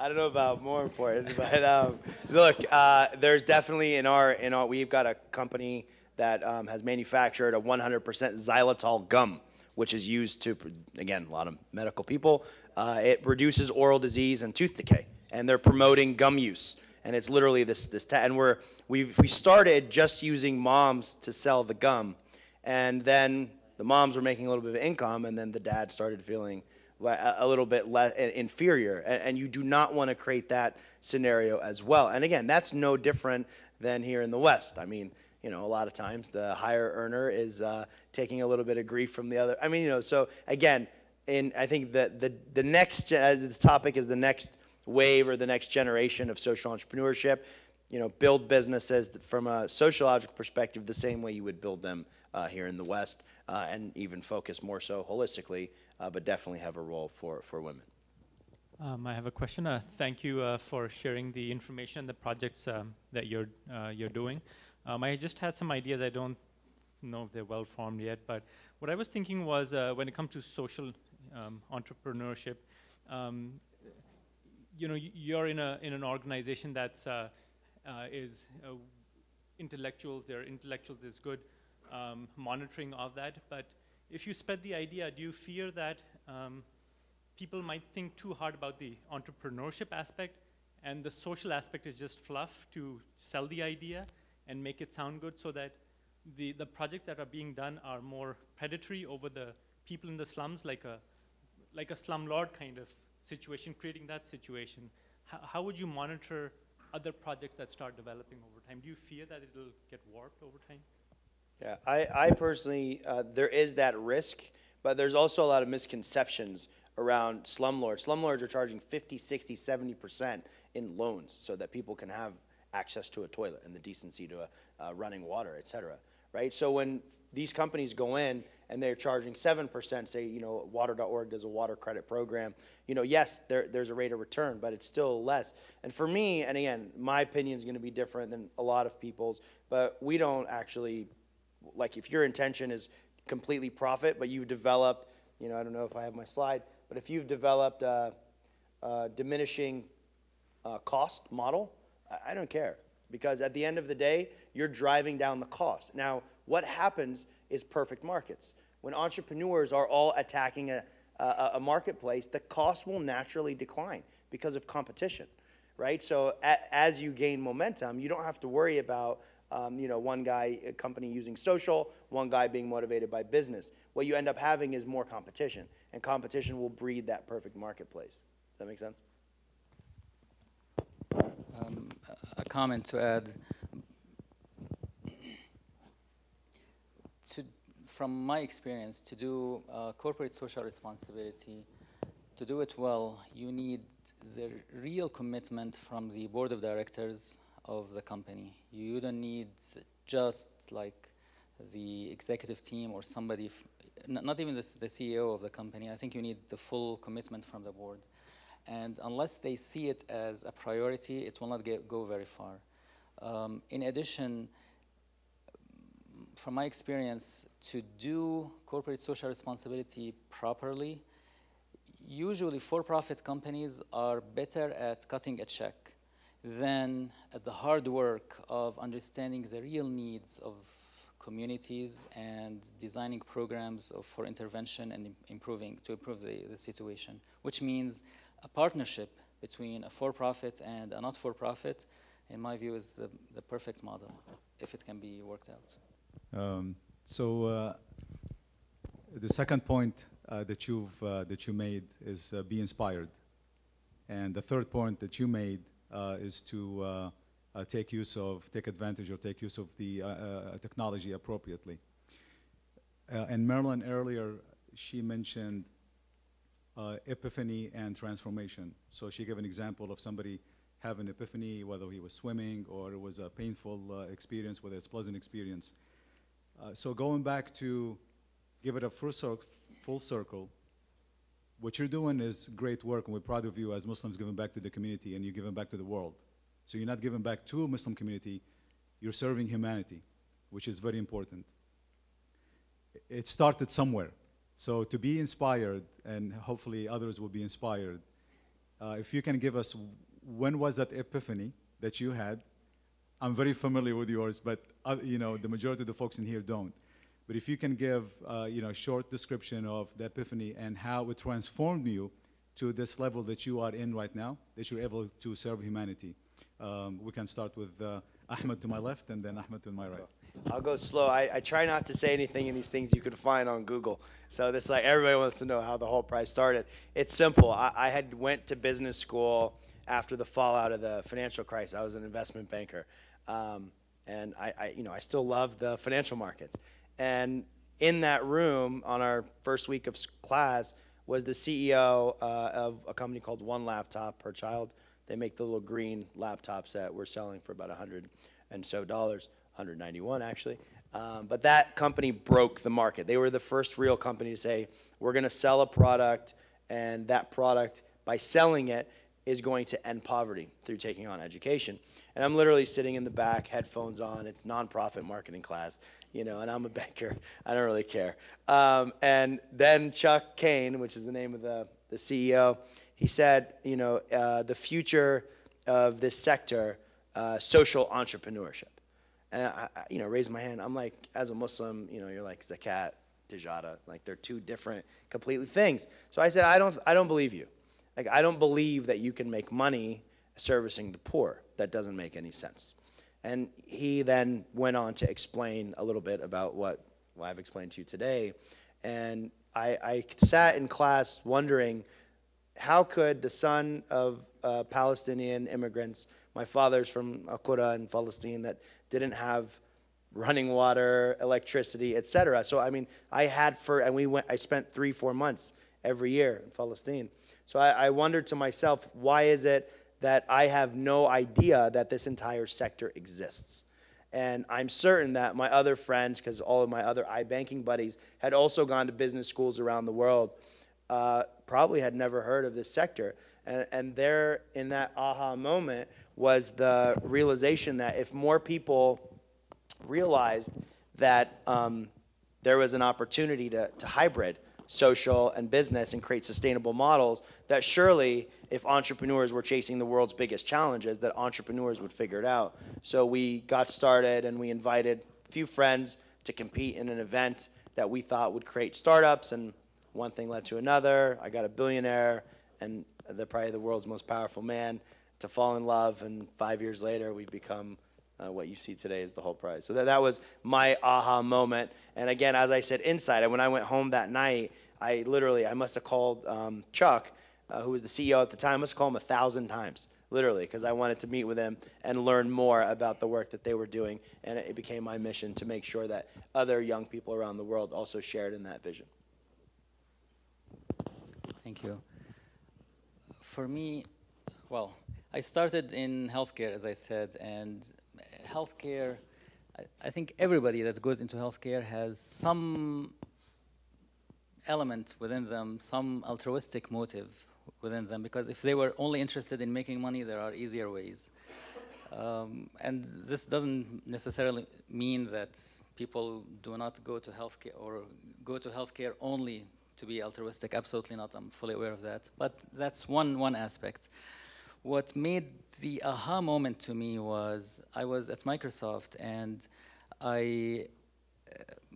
I don't know about more important, [laughs] but um, look, uh, there's definitely in our in our we've got a company that um, has manufactured a 100% xylitol gum, which is used to again a lot of medical people. Uh, it reduces oral disease and tooth decay, and they're promoting gum use. And it's literally this this ta- and we're we we started just using moms to sell the gum, and then the moms were making a little bit of income, and then the dad started feeling a little bit less inferior, and you do not want to create that scenario as well. And again, that's no different than here in the West. I mean, you know, a lot of times the higher earner is uh, taking a little bit of grief from the other. I mean, you know, so again, in I think the the the next uh, this topic is the next wave or the next generation of social entrepreneurship. You know, build businesses from a sociological perspective the same way you would build them uh, here in the West, uh, and even focus more so holistically uh, but definitely have a role for, for women. Um, I have a question. Uh, thank you uh, for sharing the information, and the projects um, that you're uh, you're doing. Um, I just had some ideas. I don't know if they're well formed yet, but what I was thinking was uh, when it comes to social um, entrepreneurship, um, you know, you're in a in an organization that's uh, is intellectuals. Their intellectuals is good um, monitoring of that, but if you spread the idea, do you fear that um, people might think too hard about the entrepreneurship aspect and the social aspect is just fluff to sell the idea and make it sound good so that the, the projects that are being done are more predatory over the people in the slums, like a, like a slumlord kind of situation, creating that situation. How, how would you monitor other projects that start developing over time? Do you fear that it'll get warped over time? Yeah, I, I personally, uh, there is that risk, but there's also a lot of misconceptions around slumlords. Slumlords are charging 50, 60, 70% in loans so that people can have access to a toilet and the decency to a, uh, running water, et cetera. Right? So when these companies go in and they're charging 7%, say, you know, water.org does a water credit program, you know, yes, there, there's a rate of return, but it's still less. And for me, and again, my opinion is going to be different than a lot of people's, but we don't actually, like, if your intention is completely profit, but you've developed, you know, I don't know if I have my slide, but if you've developed a, a diminishing uh, cost model, I, I don't care because at the end of the day, you're driving down the cost. Now, what happens is perfect markets. When entrepreneurs are all attacking a, a, a marketplace, the cost will naturally decline because of competition, right? So a, as you gain momentum, you don't have to worry about um, you know, one guy, a company using social, one guy being motivated by business. What you end up having is more competition, and competition will breed that perfect marketplace. Does that make sense? Um, a comment to add. To, from my experience, to do uh, corporate social responsibility, to do it well, you need the real commitment from the board of directors of the company. You don't need just like the executive team or somebody, not even the, the CEO of the company. I think you need the full commitment from the board. And unless they see it as a priority, it will not get, go very far. Um, in addition, from my experience, to do corporate social responsibility properly, usually for-profit companies are better at cutting a check than at the hard work of understanding the real needs of communities and designing programs of, for intervention and improving to improve the, the situation, which means a partnership between a for-profit and a not-for-profit, in my view, is the, the perfect model if it can be worked out. Um, so uh, the second point uh, that you've uh, that you made is uh, be inspired, and the third point that you made is to uh, take use of, take advantage or take use of the technology appropriately. and Marilyn earlier, she mentioned uh, epiphany and transformation. So she gave an example of somebody having epiphany, whether he was swimming or it was a painful uh, experience, whether it's pleasant experience. Uh, so going back to give it a full, cir full circle, what you're doing is great work, and we're proud of you as Muslims giving back to the community, and you're giving back to the world. So you're not giving back to a Muslim community, you're serving humanity, which is very important. It started somewhere. So to be inspired, and hopefully others will be inspired, uh, if you can give us when was that epiphany that you had? I'm very familiar with yours, but uh, you know the majority of the folks in here don't. But if you can give uh, you know a short description of the epiphany and how it transformed you to this level that you are in right now, that you're able to serve humanity. Um, we can start with uh, Ahmad to my left and then Ahmad to my right. I'll go slow. I, I, try not to say anything in these things you can find on Google. So this like everybody wants to know how the Hult Prize started. It's simple. I, I had went to business school after the fallout of the financial crisis. I was an investment banker, um, and I, I, you know I still love the financial markets. And in that room on our first week of class was the CEO uh, of a company called One Laptop per Child. They make the little green laptops that we're selling for about a hundred and so dollars. 191 actually. Um, but that company broke the market. They were the first real company to say, we're going to sell a product, and that product, by selling it, is going to end poverty through taking on education. And I'm literally sitting in the back, headphones on. It's nonprofit marketing class, you know, and I'm a banker. I don't really care. Um, and then Chuck Kane, which is the name of the, the CEO, he said, you know, uh, the future of this sector, uh, social entrepreneurship. And I, I, you know, raise my hand. I'm like, as a Muslim, you know, you're like zakat, tijara, like they're two different, completely things. So I said, I don't, I don't believe you. Like, I don't believe that you can make money servicing the poor. That doesn't make any sense. And he then went on to explain a little bit about what, what I've explained to you today. And I, I sat in class wondering how could the son of uh, Palestinian immigrants, my father's from Al-Qura in Palestine, that didn't have running water, electricity, etc. So I mean, I had for, and we went. I spent three, four months every year in Palestine. So I, I wondered to myself, why is it that I have no idea that this entire sector exists? And I'm certain that my other friends, because all of my other iBanking buddies had also gone to business schools around the world, uh, probably had never heard of this sector. And, and there, in that aha moment, was the realization that if more people realized that um, there was an opportunity to, to hybrid social and business and create sustainable models that surely if entrepreneurs were chasing the world's biggest challenges that entrepreneurs would figure it out so we got started and we invited a few friends to compete in an event that we thought would create startups and one thing led to another i got a billionaire and the probably the world's most powerful man to fall in love and five years later we become uh, what you see today is the Hult Prize. So that, that was my aha moment. And again, as I said, inside, when I went home that night, I literally, I must have called um, Chuck, uh, who was the CEO at the time, I must call him a thousand times, literally, because I wanted to meet with him and learn more about the work that they were doing. And it, became my mission to make sure that other young people around the world also shared in that vision. Thank you. For me, well, I started in healthcare, as I said, and healthcare, I think everybody that goes into healthcare has some element within them, some altruistic motive within them, because if they were only interested in making money, there are easier ways. Um, and this doesn't necessarily mean that people do not go to healthcare or go to healthcare only to be altruistic. Absolutely not. I'm fully aware of that. But that's one one aspect what made the aha moment to me was I was at Microsoft and I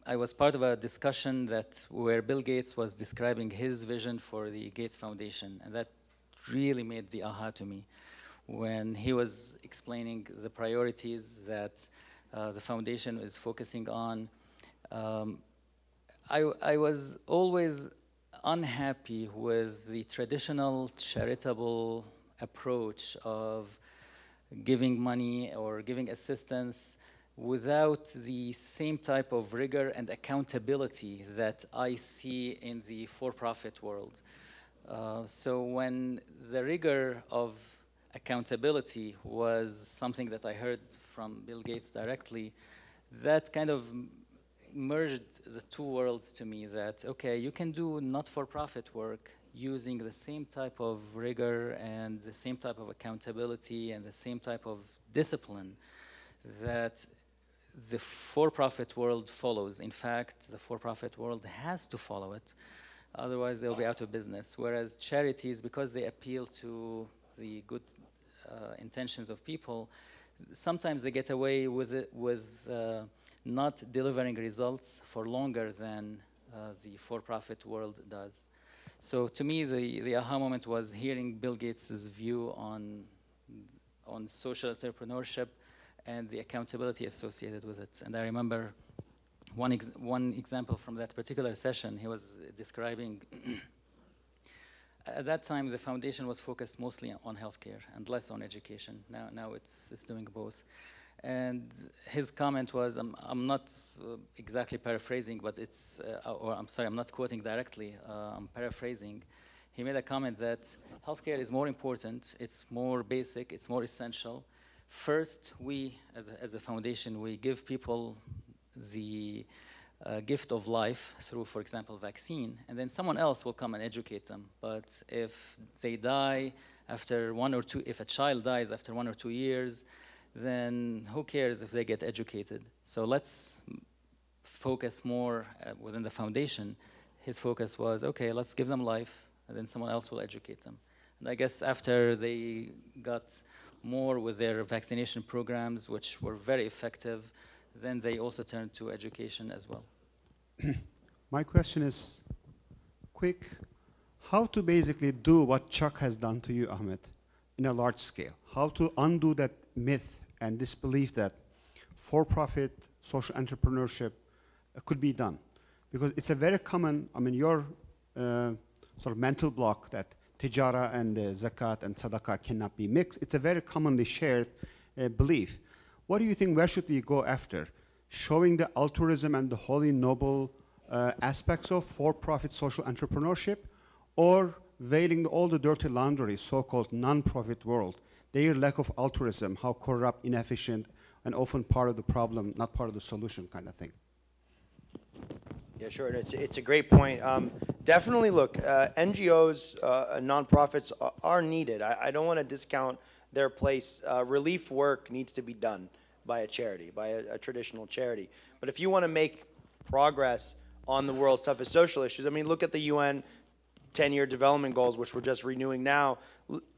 I was part of a discussion that where Bill Gates was describing his vision for the Gates Foundation and that really made the aha to me when he was explaining the priorities that uh, the foundation is focusing on. Um, I, I was always unhappy with the traditional charitable approach of giving money or giving assistance without the same type of rigor and accountability that I see in the for-profit world. Uh, so when the rigor of accountability was something that I heard from Bill Gates directly, that kind of merged the two worlds to me that, okay, you can do not-for-profit work using the same type of rigor and the same type of accountability and the same type of discipline that the for-profit world follows. In fact, the for-profit world has to follow it. Otherwise, they'll be out of business. Whereas charities, because they appeal to the good uh, intentions of people, sometimes they get away with it, with uh, not delivering results for longer than uh, the for-profit world does. So to me, the, the aha moment was hearing Bill Gates' view on, on social entrepreneurship and the accountability associated with it. And I remember one, ex one example from that particular session, he was describing [clears throat] at that time the foundation was focused mostly on healthcare and less on education. Now, now it's, it's doing both. And his comment was, I'm, I'm not uh, exactly paraphrasing, but it's, uh, or I'm sorry, I'm not quoting directly, uh, I'm paraphrasing. He made a comment that healthcare is more important, it's more basic, it's more essential. First, we, as a foundation, we give people the uh, gift of life through, for example, vaccine, and then someone else will come and educate them. But if they die after one or two, if a child dies after one or two years, then who cares if they get educated? So let's focus more uh, within the foundation. His focus was, okay, let's give them life, and then someone else will educate them. And I guess after they got more with their vaccination programs, which were very effective, then they also turned to education as well. [clears throat] My question is quick. How to basically do what Chuck has done to you, Ahmad, in a large scale? How to undo that myth and disbelief that for-profit social entrepreneurship uh, could be done. Because it's a very common, I mean, your uh, sort of mental block that tijara and uh, zakat and sadaqah cannot be mixed, it's a very commonly shared uh, belief. What do you think, where should we go after? Showing the altruism and the holy noble uh, aspects of for-profit social entrepreneurship or veiling all the dirty laundry, so-called non-profit world their lack of altruism, how corrupt, inefficient, and often part of the problem, not part of the solution kind of thing. Yeah, sure. It's, it's a great point. Um, definitely, look, uh, NGOs, uh, nonprofits are, needed. I, I don't want to discount their place. Uh, relief work needs to be done by a charity, by a, a traditional charity. But if you want to make progress on the world's toughest social issues, I mean, look at the UN 10 year development goals, which we're just renewing now.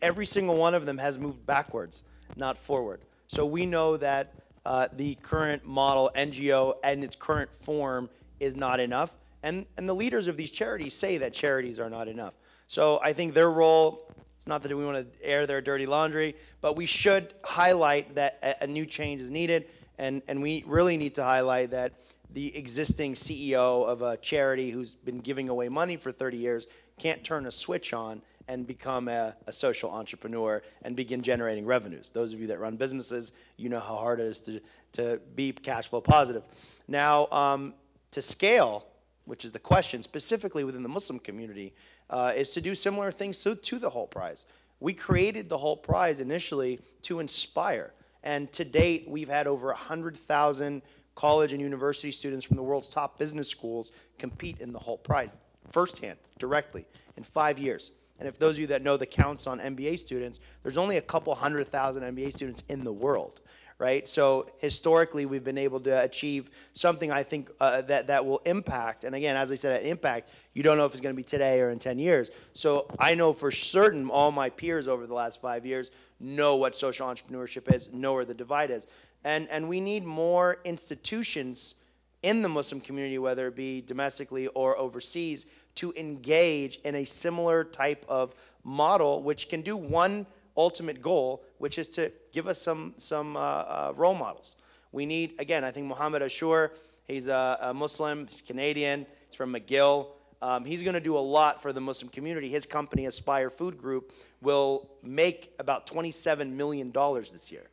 Every single one of them has moved backwards, not forward. So we know that uh, the current model, NGO, and its current form is not enough. And, and the leaders of these charities say that charities are not enough. So I think their role, it's not that we want to air their dirty laundry, but we should highlight that a, new change is needed. And, and we really need to highlight that the existing CEO of a charity who's been giving away money for 30 years can't turn a switch on and become a, a, social entrepreneur and begin generating revenues. Those of you that run businesses, you know how hard it is to, to be cash flow positive. Now, um, to scale, which is the question specifically within the Muslim community, uh, is to do similar things to, to the Hult Prize. We created the Hult Prize initially to inspire. And to date, we've had over 100,000 college and university students from the world's top business schools compete in the Hult Prize firsthand, directly, in five years. And if those of you that know the counts on MBA students, there's only a couple hundred thousand MBA students in the world right? So historically, we've been able to achieve something I think uh, that that will impact. And again, as I said, impact. You don't know if it's going to be today or in 10 years. So I know for certain all my peers over the last five years know what social entrepreneurship is, know where the divide is, and and we need more institutions in the Muslim community, whether it be domestically or overseas, to engage in a similar type of model, which can do one ultimate goal, which is to give us some, some uh, uh, role models. We need, again, I think Muhammad Ashour, he's a, a Muslim, he's Canadian, he's from McGill. Um, he's going to do a lot for the Muslim community. His company, Aspire Food Group, will make about $27 million this year,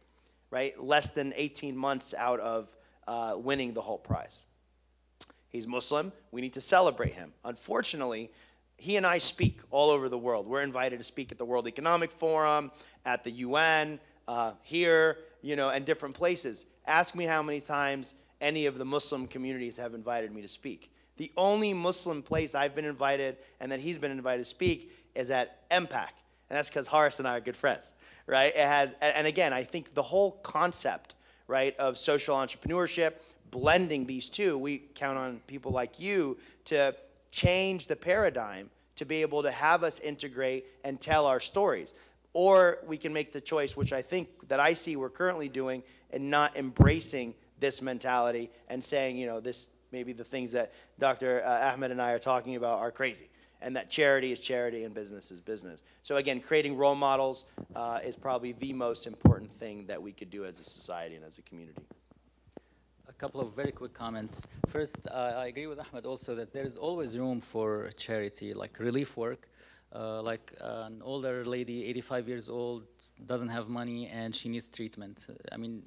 right? Less than 18 months out of uh, winning the Hult Prize. He's Muslim. We need to celebrate him. Unfortunately, he and I speak all over the world. We're invited to speak at the World Economic Forum, at the UN, uh, here, you know, and different places. Ask me how many times any of the Muslim communities have invited me to speak. The only Muslim place I've been invited and that he's been invited to speak is at MPAC. And that's because Horace and I are good friends, right? It has, and again, I think the whole concept, right, of social entrepreneurship, blending these two, we count on people like you to change the paradigm to be able to have us integrate and tell our stories. Or we can make the choice, which I think that I see we're currently doing, and not embracing this mentality and saying, you know, this maybe the things that Dr. Uh, Ahmad and I are talking about are crazy, and that charity is charity and business is business. So again, creating role models uh, is probably the most important thing that we could do as a society and as a community couple of very quick comments. First, uh, I agree with Ahmad also that there is always room for charity, like relief work. Uh, like an older lady, 85 years old, doesn't have money and she needs treatment. I mean,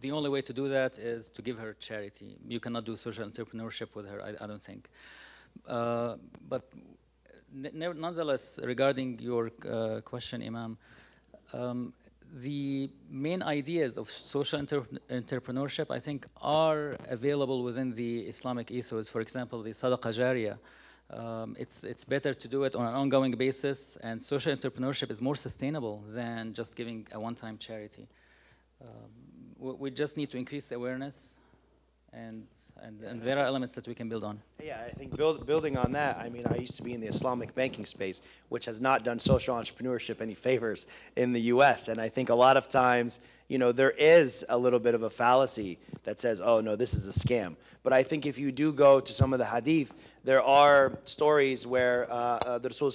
the only way to do that is to give her charity. You cannot do social entrepreneurship with her, I, I don't think. Uh, but nonetheless, regarding your uh, question, Imam, um, the main ideas of social entrepreneurship, I think, are available within the Islamic ethos. For example, the sadaqah jariyah. Um, it's, it's better to do it on an ongoing basis, and social entrepreneurship is more sustainable than just giving a one-time charity. Um, we, we just need to increase the awareness and and, and there are elements that we can build on. Yeah, I think build, building on that, I mean, I used to be in the Islamic banking space, which has not done social entrepreneurship any favors in the U.S. And I think a lot of times, you know, there is a little bit of a fallacy that says, oh, no, this is a scam. But I think if you do go to some of the hadith, there are stories where uh, uh, the Rasul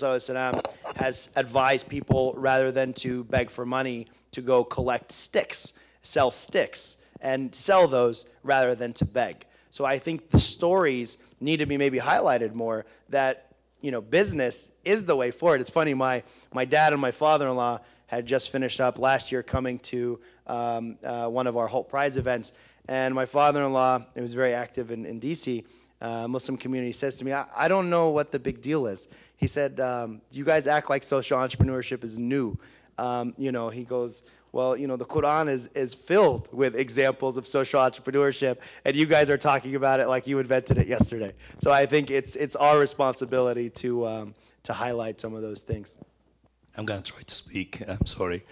has advised people rather than to beg for money to go collect sticks, sell sticks, and sell those rather than to beg. So I think the stories need to be maybe highlighted more that you know business is the way forward. It's funny, my my dad and my father-in-law had just finished up last year coming to um, uh, one of our Hult Prize events, and my father-in-law, who was very active in, in DC, uh, Muslim community, says to me, I, I, don't know what the big deal is. He said, um, you guys act like social entrepreneurship is new. Um, you know, he goes, well, you know, the Quran is, is filled with examples of social entrepreneurship, and you guys are talking about it like you invented it yesterday. So I think it's, it's our responsibility to, um, to highlight some of those things. I'm going to try to speak. I'm sorry.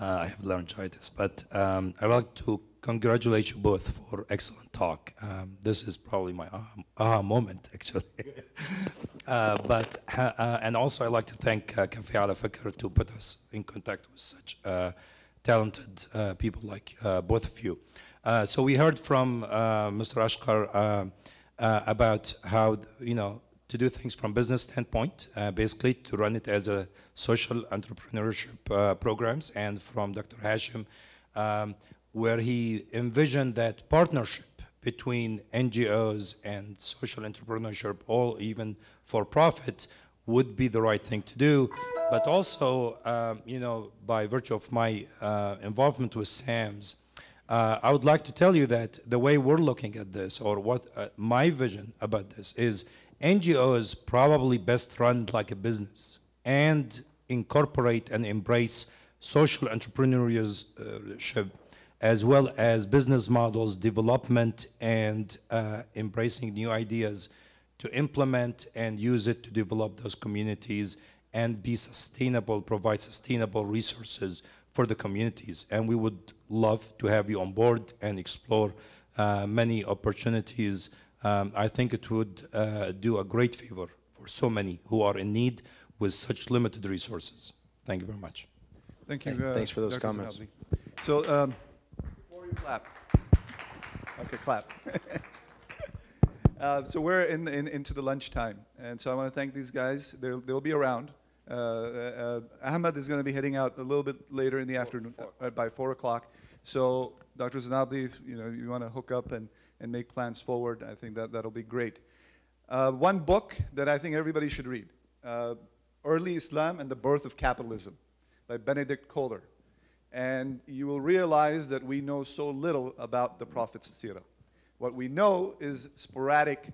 Uh, I have laryngitis, but um, I'd like to congratulate you both for excellent talk. Um, this is probably my aha, moment, actually. [laughs] uh, but uh, and also I'd like to thank uh, Cafe a la Fikr to put us in contact with such uh, talented uh, people like uh, both of you. Uh, so we heard from Mr. Ashkar about how you know to do things from business standpoint, basically to run it as a social entrepreneurship programs, and from Dr. Hashem. Um, where he envisioned that partnership between NGOs and social entrepreneurship, or even for profit, would be the right thing to do. But also, um, you know, by virtue of my uh, involvement with SAMS, uh, I would like to tell you that the way we're looking at this, or what uh, my vision about this is, NGOs probably best run like a business and incorporate and embrace social entrepreneurship as well as business models development and uh, embracing new ideas to implement and use it to develop those communities and be sustainable, provide sustainable resources for the communities. And we would love to have you on board and explore uh, many opportunities. Um, I think it would uh, do a great favor for so many who are in need with such limited resources. Thank you very much. Thank you. Uh, Thanks for those Dr. comments. So. Um, clap. Okay, clap. [laughs] uh, so we're in, in, into the lunchtime, and so I want to thank these guys. They'll, they'll be around. Uh, uh, Ahmad is going to be heading out a little bit later in the afternoon, uh, by four o'clock. So, Dr. Zanabli, if you know you want to hook up and, and make plans forward, I think that that'll be great. Uh, one book that I think everybody should read: uh, "Early Islam and the Birth of Capitalism" by Benedikt Koehler and you will realize that we know so little about the Prophet's seerah. What we know is sporadic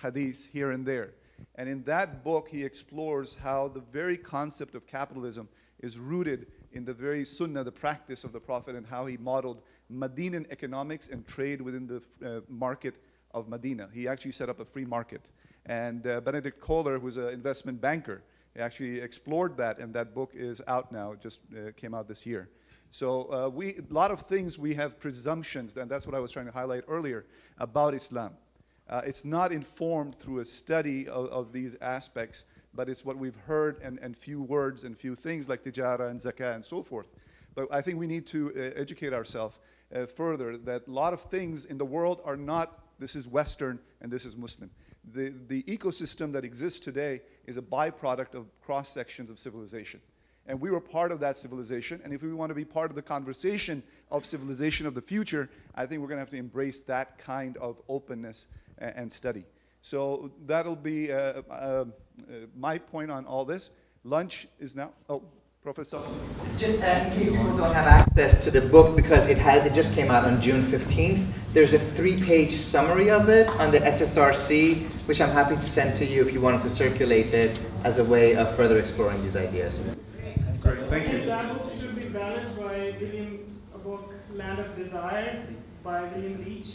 hadiths here and there. And in that book, he explores how the very concept of capitalism is rooted in the very sunnah, the practice of the Prophet, and how he modeled Medinan economics and trade within the uh, market of Medina. He actually set up a free market. And uh, Benedikt Koehler, who's an investment banker, actually explored that, and that book is out now, it just uh, came out this year. So uh, we, a lot of things we have presumptions, and that's what I was trying to highlight earlier about Islam. Uh, it's not informed through a study of, of, these aspects, but it's what we've heard and, and few words and few things like tijara and zakah and so forth. But I think we need to uh, educate ourselves uh, further that a lot of things in the world are not, this is Western and this is Muslim. The, the ecosystem that exists today is a byproduct of cross sections of civilization. And we were part of that civilization. And if we want to be part of the conversation of civilization of the future, I think we're going to have to embrace that kind of openness and, study. So that'll be uh, uh, my point on all this. Lunch is now. Oh, Professor. Just uh, in case people don't have access to the book because it has it just came out on June 15th. There's a three-page summary of it on the SSRC, which I'm happy to send to you if you wanted to circulate it as a way of further exploring these ideas. Great, thank you. That book should be balanced by William, a book, Land of Desire, by William Leach.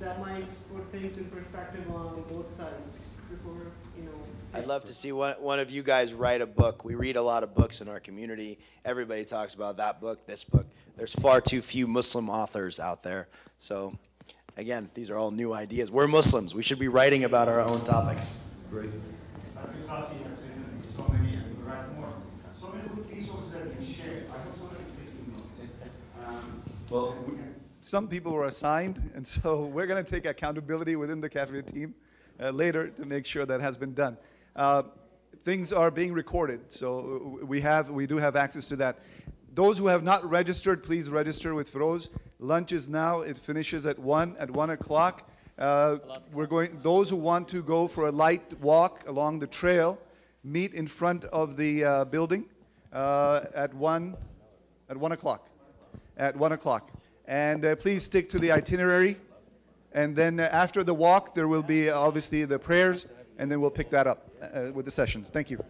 That might put things in perspective on both sides before, you know. I'd love to see one, one of you guys write a book. We read a lot of books in our community. Everybody talks about that book, this book. There's far too few Muslim authors out there. So, again, these are all new ideas. We're Muslims. We should be writing about our own topics. Great. Well, some people were assigned, and so [laughs] we're going to take accountability within the cafe team uh, later to make sure that has been done. Uh, things are being recorded, so we have we do have access to that. Those who have not registered, please register with Feroz. Lunch is now; it finishes at one at one o'clock. Uh, we're going. Those who want to go for a light walk along the trail, meet in front of the uh, building uh, at one at one o'clock at 1 o'clock. And uh, please stick to the itinerary. And then uh, after the walk, there will be uh, obviously the prayers, and then we'll pick that up uh, with the sessions. Thank you.